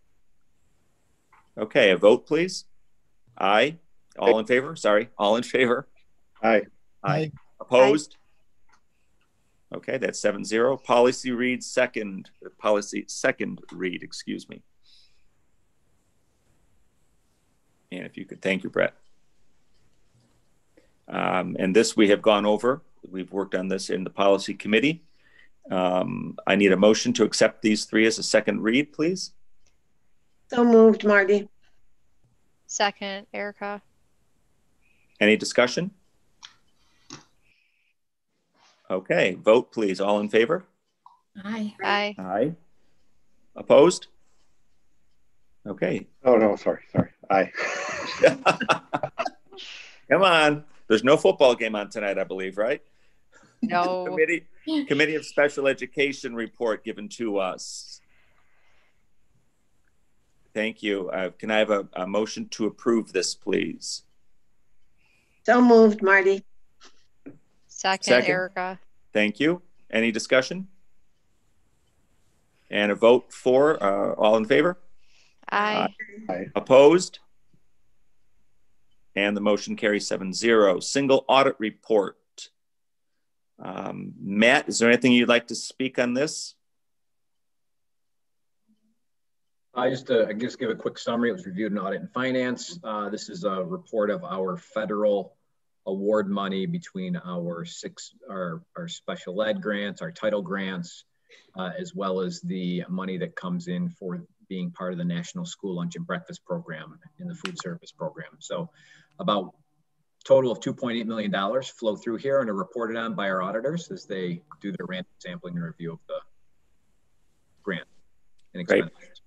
Okay, a vote, please. Aye. All in favor? Sorry, all in favor? Aye. Aye. Opposed? Okay, that's seven zero. Policy read second, policy second read, excuse me. And if you could, thank you, Brett. Um, and this we have gone over. We've worked on this in the policy committee. Um, I need a motion to accept these three as a second read, please. So moved, Marty. second erica Any discussion? Okay, vote please. All in favor? Aye. Aye. Aye. Opposed? Okay. Oh, no, sorry, sorry. Aye. Come on. There's no football game on tonight, I believe, right? No. Committee, Committee of Special Education report given to us. Thank you. Uh, can I have a, a motion to approve this, please? So moved, Marty. Second, Second. Erica. Thank you. Any discussion? And a vote for, uh, all in favor? Aye. Opposed? And the motion carries seven zero. Single audit report. Um, Matt, is there anything you'd like to speak on this? I just uh, I just give a quick summary. It was reviewed in audit and finance. Uh, this is a report of our federal award money between our six our, our special ed grants, our title grants, uh, as well as the money that comes in for being part of the National School Lunch and Breakfast Program in the food service program. So about total of $2.8 million flow through here and are reported on by our auditors as they do their random sampling and review of the grant and Great. expenditures.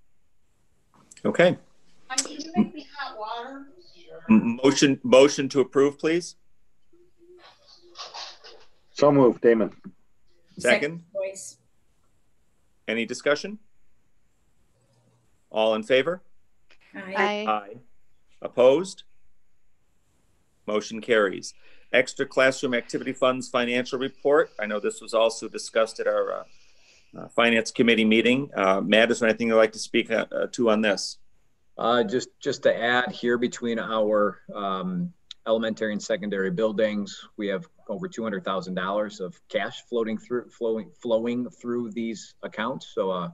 Okay. Can you make me hot water? M- Motion, motion to approve, please. So moved, Damon. Second. Joyce. Any discussion? All in favor? Aye. Aye. Opposed? Motion carries. Extra classroom activity funds financial report. I know this was also discussed at our uh, uh, finance committee meeting. Uh, Matt, is there anything you'd like to speak uh, uh, to on this? Uh, just, just to add here between our um, elementary and secondary buildings, we have over two hundred thousand dollars of cash floating through, flowing, flowing through these accounts. So uh,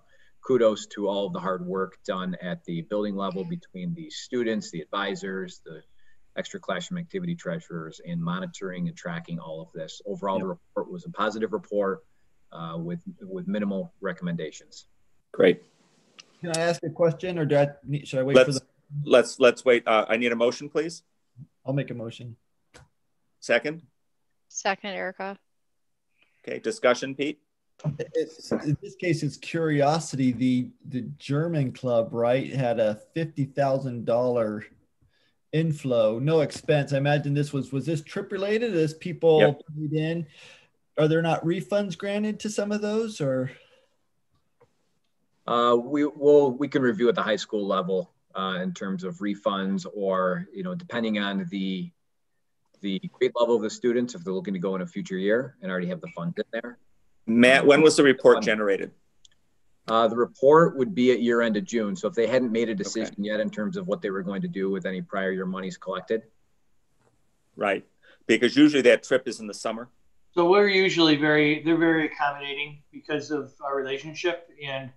kudos to all of the hard work done at the building level between the students, the advisors, the extra classroom activity treasurers, and monitoring and tracking all of this. Overall, the report was a positive report uh, with with minimal recommendations. Great. Can I ask a question or do I, need- should I wait for Let's, the, let's, let's wait. Uh, I need a motion, please. I'll make a motion. Second. Second, Erica. Okay, discussion, Pete? It's, in this case, it's curiosity. The, the German club, right, had a $50,000 inflow, no expense. I imagine this was, was this trip related as people Yep. paid in? Are there not refunds granted to some of those or? Uh, we will, we can review at the high school level uh, in terms of refunds or, you know, depending on the, the grade level of the students, if they're looking to go in a future year and already have the funds in there. Matt, when was the report generated? Uh, the report would be at year end of June. So if they hadn't made a decision yet in terms of what they were going to do with any prior year monies collected. Right. Because usually that trip is in the summer. So we're usually very, they're very accommodating because of our relationship. And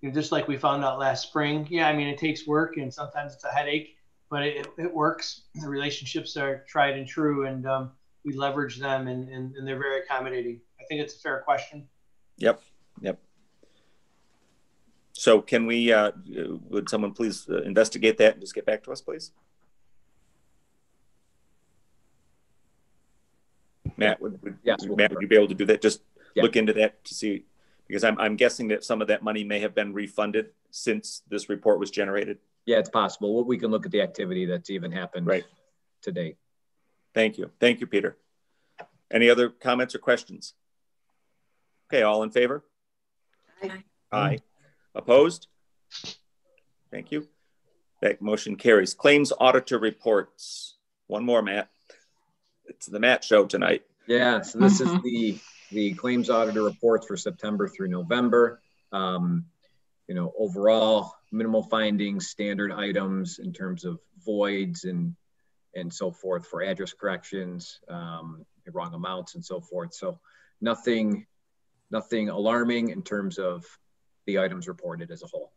you know, just like we found out last spring, yeah, I mean, it takes work and sometimes it's a headache, but it, it works. The relationships are tried and true and um, we leverage them and, and, and they're very accommodating. I think it's a fair question. Yep, yep. So can we, uh, would someone please uh, investigate that and just get back to us, please? Matt, would, would, Yes, we'll Matt, would you be able to do that? Just Yeah. look into that to see, because I'm, I'm guessing that some of that money may have been refunded since this report was generated. Yeah, it's possible. We can look at the activity that's even happened Right. to date. Thank you. Thank you, Peter. Any other comments or questions? Okay, all in favor? Aye. Aye. Opposed? Thank you. That motion carries. Claims auditor reports. One more, Matt. It's the Matt show tonight. Yeah, so this is the, the claims auditor reports for September through November. Um, you know, overall, minimal findings, standard items in terms of voids and, and so forth for address corrections, um, wrong amounts and so forth. So nothing, nothing alarming in terms of the items reported as a whole.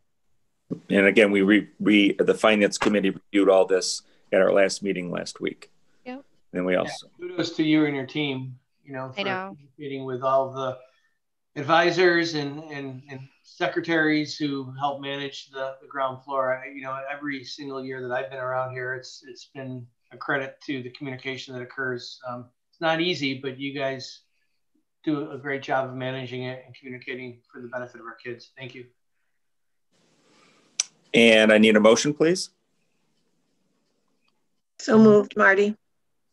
And again, we re, we the finance committee reviewed all this at our last meeting last week. Yep. And we also Kudos to you and your team, you know, I for know. communicating with all the advisors and, and, and secretaries who help manage the, the ground floor. I, you know, every single year that I've been around here, it's it's been a credit to the communication that occurs. Um, it's not easy, but you guys do a great job of managing it and communicating for the benefit of our kids. Thank you. and I need a motion, please. So moved, Marty.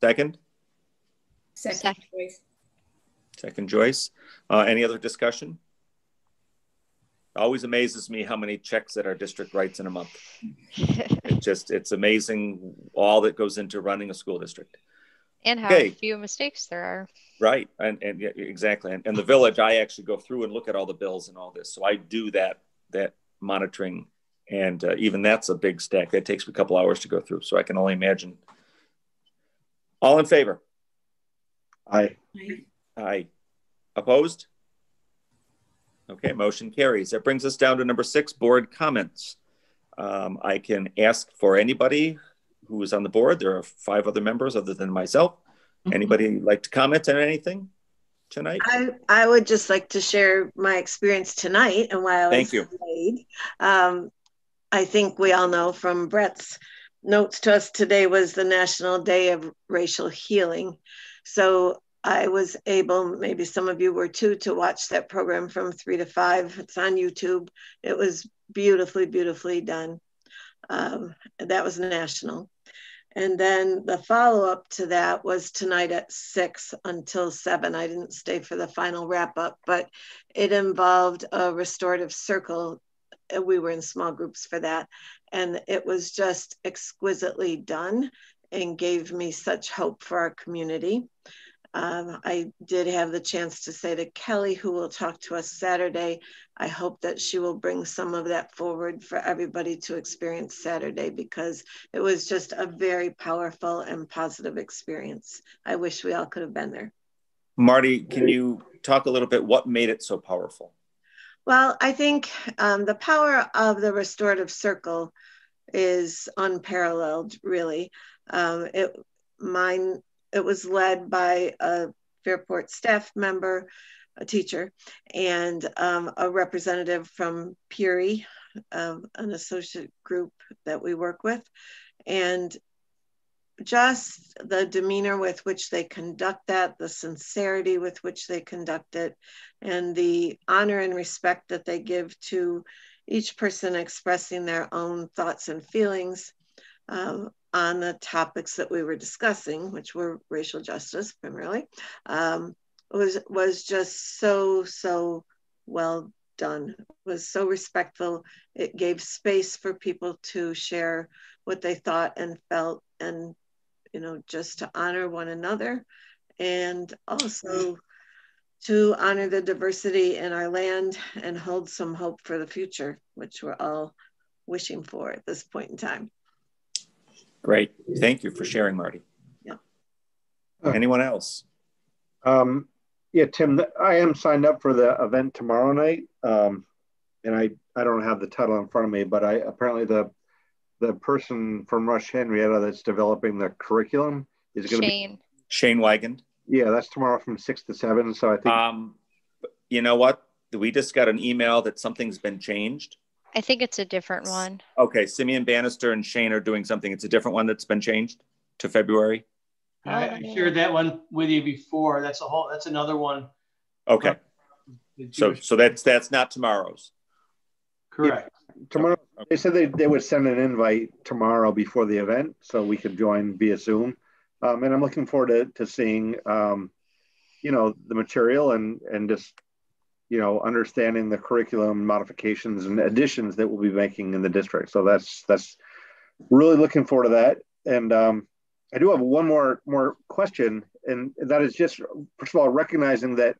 Second? Second Joyce. Second Joyce. Uh, any other discussion? Always amazes me how many checks that our district writes in a month. it just, it's amazing all that goes into running a school district. And how Okay. few mistakes there are. Right. And, and yeah, exactly. And, and the village, I actually go through and look at all the bills and all this. So I do that, that monitoring. And uh, even that's a big stack. That takes me a couple hours to go through. So I can only imagine. All in favor? Aye. Aye. Opposed? Okay, motion carries. That brings us down to number six, board comments. Um, I can ask for anybody who is on the board. There are five other members other than myself. Anybody like to comment on anything tonight? I, I would just like to share my experience tonight and why I was Thank you. delayed. Um, I think we all know from Brett's notes to us today was the National Day of Racial Healing. So I was able, maybe some of you were too, to watch that program from three to five. It's on YouTube. It was beautifully, beautifully done. Um, that was national. And then the follow up to that was tonight at six until seven. I didn't stay for the final wrap up, but it involved a restorative circle. Uh, We were in small groups for that. And it was just exquisitely done and gave me such hope for our community. Um, I did have the chance to say to Kelly, who will talk to us Saturday, I hope that she will bring some of that forward for everybody to experience Saturday because it was just a very powerful and positive experience. I wish we all could have been there. Marty, can you talk a little bit what made it so powerful? Well, I think um, the power of the restorative circle is unparalleled, really. Um, it mine it was led by a Fairport staff member, a teacher, and um, a representative from PiRI, um, an associate group that we work with, and just the demeanor with which they conduct that, the sincerity with which they conduct it, and the honor and respect that they give to each person expressing their own thoughts and feelings um, on the topics that we were discussing, which were racial justice primarily, um, was was just so so well done. It was so respectful. It gave space for people to share what they thought and felt, and you know, just to honor one another, and also to honor the diversity in our land and hold some hope for the future, which we're all wishing for at this point in time. Great. Thank you for sharing, Marty. Yeah. Anyone else? Um, yeah, Tim, I am signed up for the event tomorrow night. Um, and I, I don't have the title in front of me, but I apparently the the person from Rush Henrietta that's developing the curriculum is going to be Shane. Shane Wiegand. yeah, that's tomorrow from six to seven. So I think Um, you know what? We just got an email that something's been changed. I think it's a different one. Okay, Simeon Banister and Shane are doing something. It's a different one that's been changed to February. I, I shared that one with you before. That's a whole. That's another one. Okay. So so that's that's not tomorrow's. correct. tomorrow they said they, they would send an invite tomorrow before the event so we could join via Zoom. Um, and I'm looking forward to, to seeing, um, you know, the material and, and just, you know, understanding the curriculum modifications and additions that we'll be making in the district. So that's, that's really looking forward to that. And um, I do have one more, more question. And that is just, first of all, recognizing that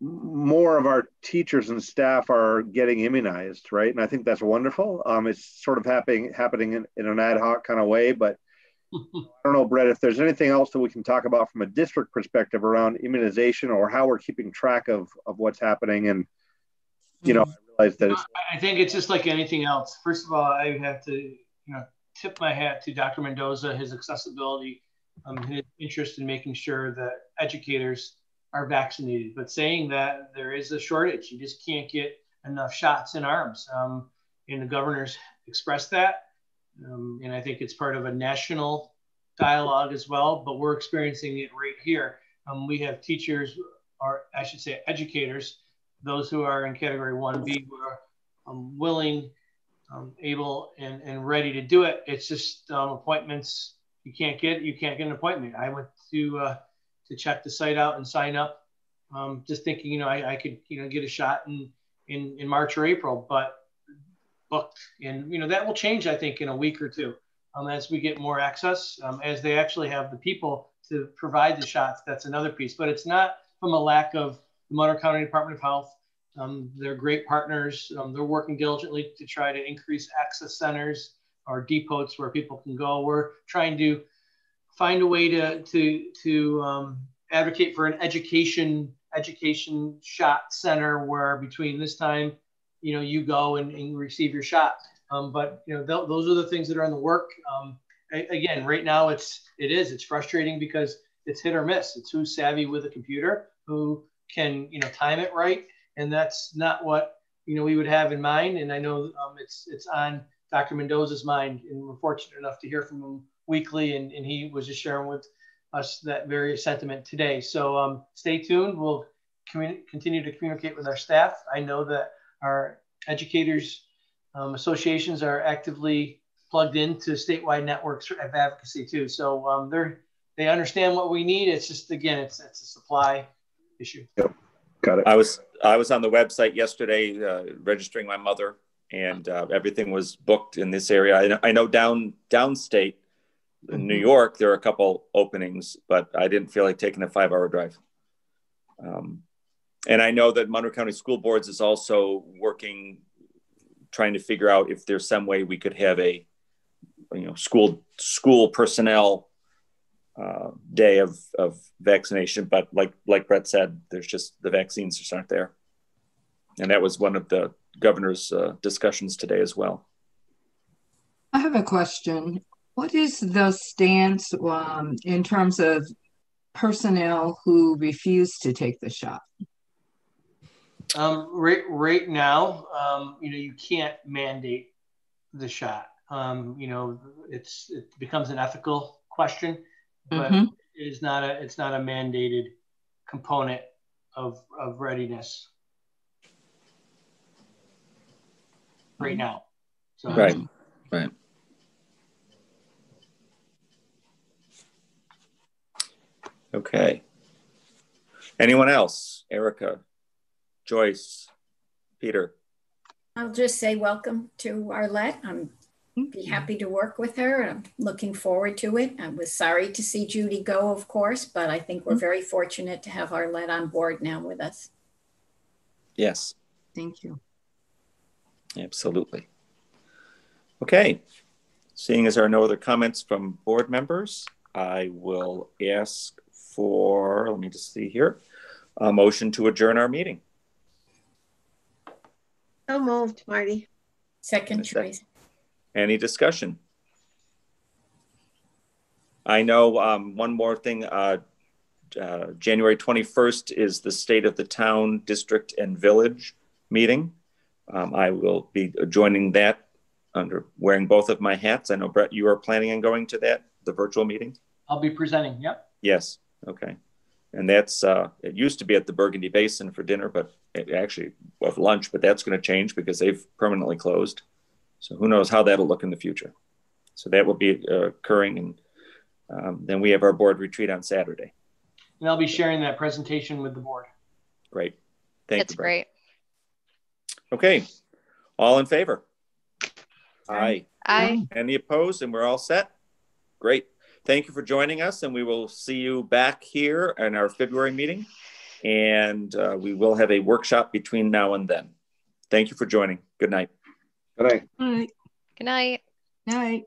more of our teachers and staff are getting immunized, right? And I think that's wonderful. Um, it's sort of happening happening in, in an ad hoc kind of way, but I don't know, Brett, if there's anything else that we can talk about from a district perspective around immunization or how we're keeping track of of what's happening. And you know, I realize that I think it's just like anything else. First of all, I have to, you know, tip my hat to Dr. Mendoza, his accessibility, um, his interest in making sure that educators are vaccinated. But saying that there is a shortage, you just can't get enough shots in arms. Um, and the governor's expressed that. Um, and I think it's part of a national dialogue as well, but we're experiencing it right here. Um, we have teachers, or I should say educators, those who are in category 1B who are um, willing, um, able, and, and ready to do it. It's just um, appointments you can't get you can't get an appointment. I went to uh, to check the site out and sign up, um, just thinking you know I, I could you know get a shot in in in March or April, but booked, and you know that will change I think in a week or two um, as we get more access, um, as they actually have the people to provide the shots. That's another piece, but it's not from a lack of the Monroe County Department of Health. Um, they're great partners. Um, they're working diligently to try to increase access centers or depots where people can go. We're trying to find a way to to to um, advocate for an education education shot center where between this time, you know, you go and, and receive your shot. Um, but you know, th- those are the things that are in the work. Um, a- again, right now it's it is it's frustrating because it's hit or miss. It's who's savvy with a computer, who can you know time it right, and that's not what you know we would have in mind. And I know um, it's it's on Dr. Mendoza's mind, and we're fortunate enough to hear from him weekly, and, and he was just sharing with us that very sentiment today. So um, stay tuned. We'll commun- continue to communicate with our staff. I know that our educators um, associations are actively plugged into statewide networks of advocacy too. So um, they're they understand what we need. It's just again, it's it's a supply issue. Yep. Got it. I was I was on the website yesterday uh, registering my mother, and uh, everything was booked in this area. I know, I know down downstate in New York there are a couple openings, but I didn't feel like taking a five hour drive. Um, and I know that Monroe County School Boards is also working, trying to figure out if there's some way we could have a, you know, school school personnel uh, day of, of vaccination. But like like Brett said, there's just the vaccines just aren't there, and that was one of the governor's uh, discussions today as well. I have a question. What is the stance um, in terms of personnel who refuse to take the shot? Um, right, right now, um, you know, you can't mandate the shot. Um, you know, it's it becomes an ethical question, but Mhm. it is not a it's not a mandated component of of readiness right now. So Right, right. Okay. Anyone else? Erica, Joyce, Peter. I'll just say welcome to Arlette. I'm be happy to work with her. I'm looking forward to it. I was sorry to see Judy go, of course, but I think we're mm-hmm. very fortunate to have Arlette on board now with us. Yes, Thank you. absolutely. Okay. Seeing as there are no other comments from board members, I will ask for, let me just see here, a motion to adjourn our meeting. So moved, Marty. Second Joyce. Any discussion? I know um, one more thing. Uh, uh, January 21st is the State of the Town, District, and Village meeting. Um, I will be joining that under wearing both of my hats. I know, Brett, you are planning on going to that, the virtual meeting? I'll be presenting. Yep. Yes. Okay. And that's, uh, it used to be at the Burgundy Basin for dinner, but it actually, well, for lunch, but that's going to change because they've permanently closed. So who knows how that'll look in the future. So that will be uh, occurring. And um, then we have our board retreat on Saturday. And I'll be sharing that presentation with the board. Great. Thank It's you. Brett. great. Okay. All in favor? Aye. Aye. Any opposed? And we're all set? Great. Thank you for joining us. And we will see you back here in our February meeting. And uh, we will have a workshop between now and then. Thank you for joining. Good night. Good night. All right. Good night. Night.